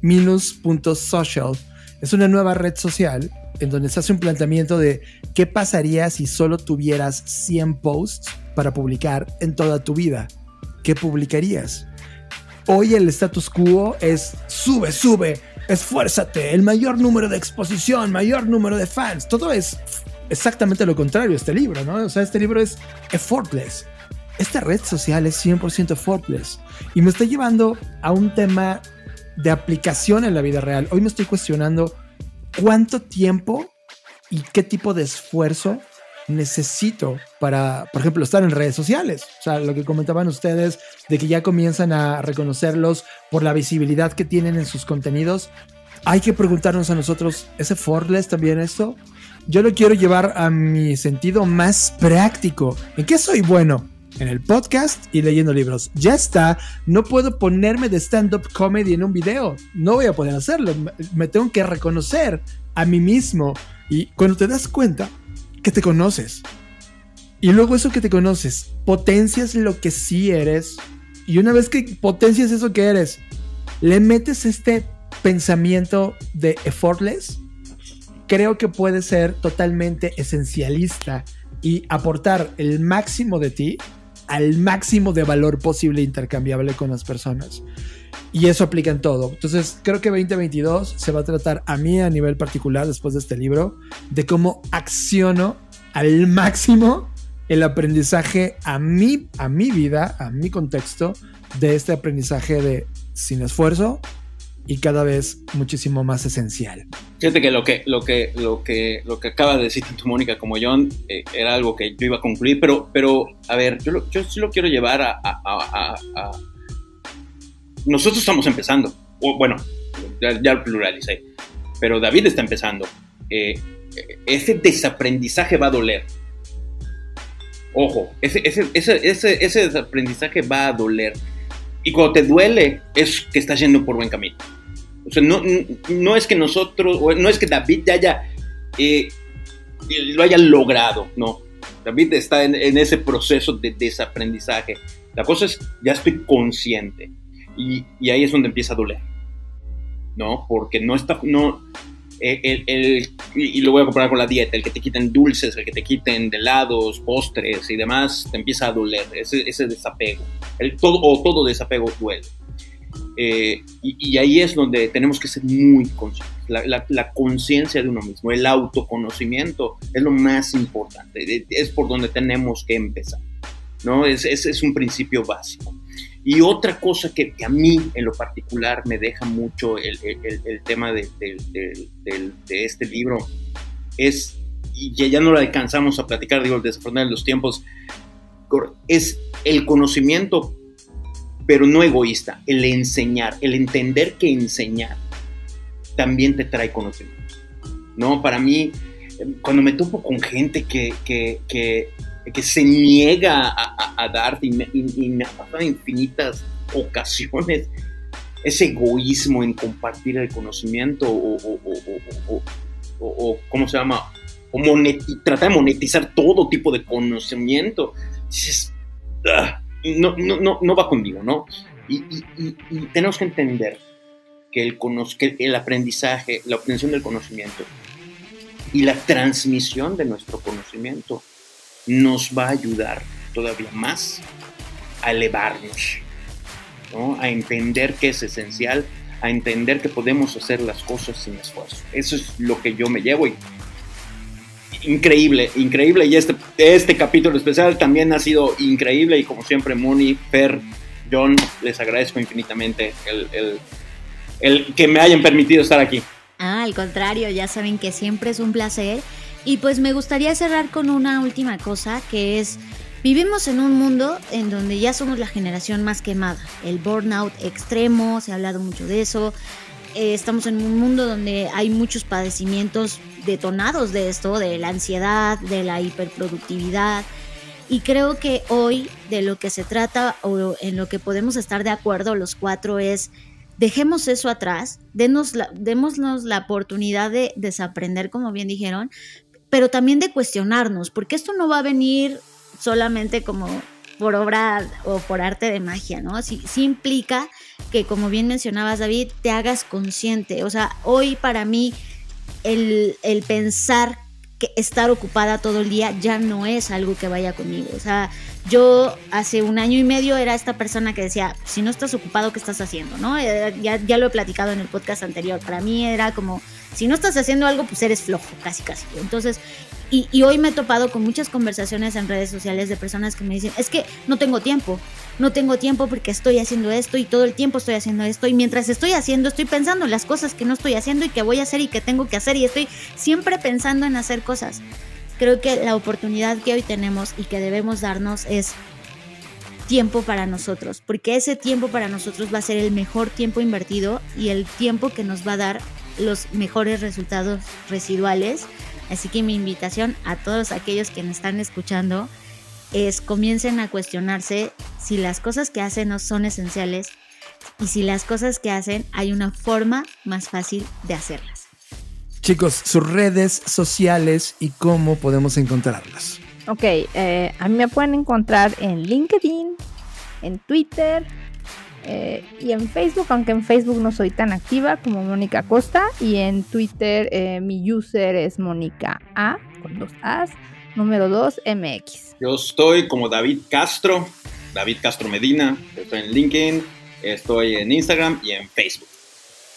Speaker 5: minus.social. Es una nueva red social en donde se hace un planteamiento de qué pasaría si solo tuvieras 100 posts para publicar en toda tu vida. ¿Qué publicarías? Hoy el status quo es sube, sube, esfuérzate, el mayor número de exposición, mayor número de fans. Todo es exactamente lo contrario este libro, ¿no? O sea, este libro es effortless. Esta red social es 100% effortless y me está llevando a un tema de aplicación en la vida real. Hoy me estoy cuestionando cuánto tiempo y qué tipo de esfuerzo necesito para, por ejemplo, estar en redes sociales. O sea, lo que comentaban ustedes de que ya comienzan a reconocerlos por la visibilidad que tienen en sus contenidos. Hay que preguntarnos a nosotros, ¿es effortless también esto? Yo lo quiero llevar a mi sentido más práctico. ¿En qué soy bueno? En el podcast y leyendo libros. Ya está. No puedo ponerme de stand-up comedy en un video. No voy a poder hacerlo. Me tengo que reconocer a mí mismo. Y cuando te das cuenta que te conoces, y luego eso que te conoces, potencias lo que sí eres. Y una vez que potencias eso que eres, le metes este pensamiento de effortless creo que puede ser totalmente esencialista y aportar el máximo de ti al máximo de valor posible intercambiable con las personas. Y eso aplica en todo. Entonces, creo que 2022 se va a tratar a mí a nivel particular, después de este libro, de cómo acciono al máximo el aprendizaje a mí, a mi vida, a mi contexto, de este aprendizaje de sin esfuerzo, y cada vez muchísimo más esencial.
Speaker 4: Fíjate que lo que, lo que, lo que, lo que acaba de decir tanto Mónica como John eh, era algo que yo iba a concluir, pero, pero a ver, yo, yo sí lo quiero llevar a, a, Nosotros estamos empezando, o, bueno, ya, ya, lo pluralicé, pero David está empezando. Eh, ese desaprendizaje va a doler. Ojo, ese, ese, ese, ese desaprendizaje va a doler. Y cuando te duele, es que estás yendo por buen camino. O sea, no, no es que nosotros, no es que David haya, eh, lo haya logrado, no. David está en, ese proceso de desaprendizaje. La cosa es, ya estoy consciente. Y, y, ahí es donde empieza a doler. ¿No? Porque no está, no, el, el, y lo voy a comparar con la dieta, el que te quiten dulces, el que te quiten helados, postres y demás, te empieza a doler, ese, ese desapego, el, todo, o todo desapego duele. Eh, y, ahí es donde tenemos que ser muy conscientes. La, la, conciencia de uno mismo, el autoconocimiento es lo más importante, es por donde tenemos que empezar. ¿no? Es, es, es un principio básico. Y otra cosa que, a mí en lo particular me deja mucho el, el, tema de, de, este libro es, y ya no lo alcanzamos a platicar, digo, el desafortunado de los tiempos, es el conocimiento, pero no egoísta, el enseñar, el entender que enseñar también te trae conocimiento. ¿No? Para mí, cuando me topo con gente que, que, que que se niega a, a, darte y me, ha pasado infinitas ocasiones ese egoísmo en compartir el conocimiento o, o, ¿cómo se llama? O de monetizar todo tipo de conocimiento. Ah, no, no, no, no va conmigo, ¿no? Y, tenemos que entender que el, que el aprendizaje, la obtención del conocimiento y la transmisión de nuestro conocimiento nos va a ayudar todavía más a elevarnos, a entender que es esencial, a entender que podemos hacer las cosas sin esfuerzo. Eso es lo que yo me llevo y increíble, increíble. Y este, este capítulo especial también ha sido increíble y como siempre, Moni, Per, John, les agradezco infinitamente el, el que me hayan permitido estar aquí.
Speaker 2: Ah, al contrario, ya saben que siempre es un placer y pues me gustaría cerrar con una última cosa que es, vivimos en un mundo en donde ya somos la generación más quemada. El burnout extremo, se ha hablado mucho de eso. Eh, estamos en un mundo donde hay muchos padecimientos detonados de esto, de la ansiedad, de la hiperproductividad. Y creo que hoy de lo que se trata o en lo que podemos estar de acuerdo los cuatro es dejemos eso atrás, denos la, la oportunidad de desaprender, como bien dijeron, pero también de cuestionarnos, porque esto no va a venir solamente como por obra o por arte de magia, ¿no? Sí, sí implica que, como bien mencionabas, David, te hagas consciente. O sea, hoy para mí el, el pensar que estar ocupada todo el día ya no es algo que vaya conmigo. O sea, yo hace un año y medio era esta persona que decía, si no estás ocupado, ¿qué estás haciendo? ¿No? Eh, ya, ya lo he platicado en el podcast anterior. Para mí era como, si no estás haciendo algo, pues eres flojo, casi, casi. Entonces, y, y, hoy me he topado con muchas conversaciones en redes sociales de personas que me dicen, es que no tengo tiempo, no tengo tiempo porque estoy haciendo esto y todo el tiempo estoy haciendo esto y mientras estoy haciendo estoy pensando en las cosas que no estoy haciendo y que voy a hacer y que tengo que hacer y estoy siempre pensando en hacer cosas. Creo que la oportunidad que hoy tenemos y que debemos darnos es tiempo para nosotros, porque ese tiempo para nosotros va a ser el mejor tiempo invertido y el tiempo que nos va a dar los mejores resultados residuales Así que mi invitación a todos aquellos que me están escuchando es comiencen a cuestionarse si las cosas que hacen no son esenciales y si las cosas que hacen hay una forma más fácil de hacerlas.
Speaker 5: Chicos, sus redes sociales y cómo podemos encontrarlas.
Speaker 3: Ok, eh, a mí me pueden encontrar en LinkedIn, en Twitter, eh, y en Facebook, aunque en Facebook no soy tan activa como Mónica Costa. Y en Twitter eh, mi user es Mónica A, con dos As, número 2 MX.
Speaker 4: Yo estoy como David Castro, David Castro Medina. Estoy en LinkedIn, estoy en Instagram y en Facebook.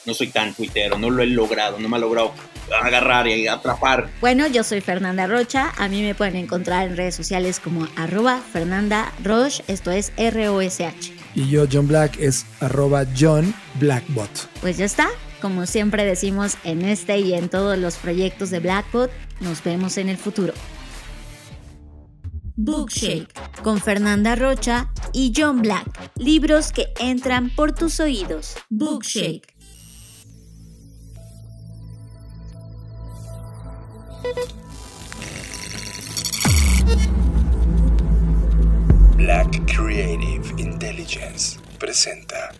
Speaker 4: No soy tan tuitero, no lo he logrado, no me ha logrado agarrar y atrapar.
Speaker 2: Bueno, yo soy Fernanda Rocha, a mí me pueden encontrar en redes sociales como arroba Fernanda Roche, esto es R-O-S-H.
Speaker 5: Y yo, John Black, es arroba John Blackbot.
Speaker 2: Pues ya está. Como siempre decimos en este y en todos los proyectos de Blackbot, nos vemos en el futuro.
Speaker 7: Bookshake con Fernanda Rocha y John Black. Libros que entran por tus oídos. Bookshake.
Speaker 1: Black Creative Intelligence presenta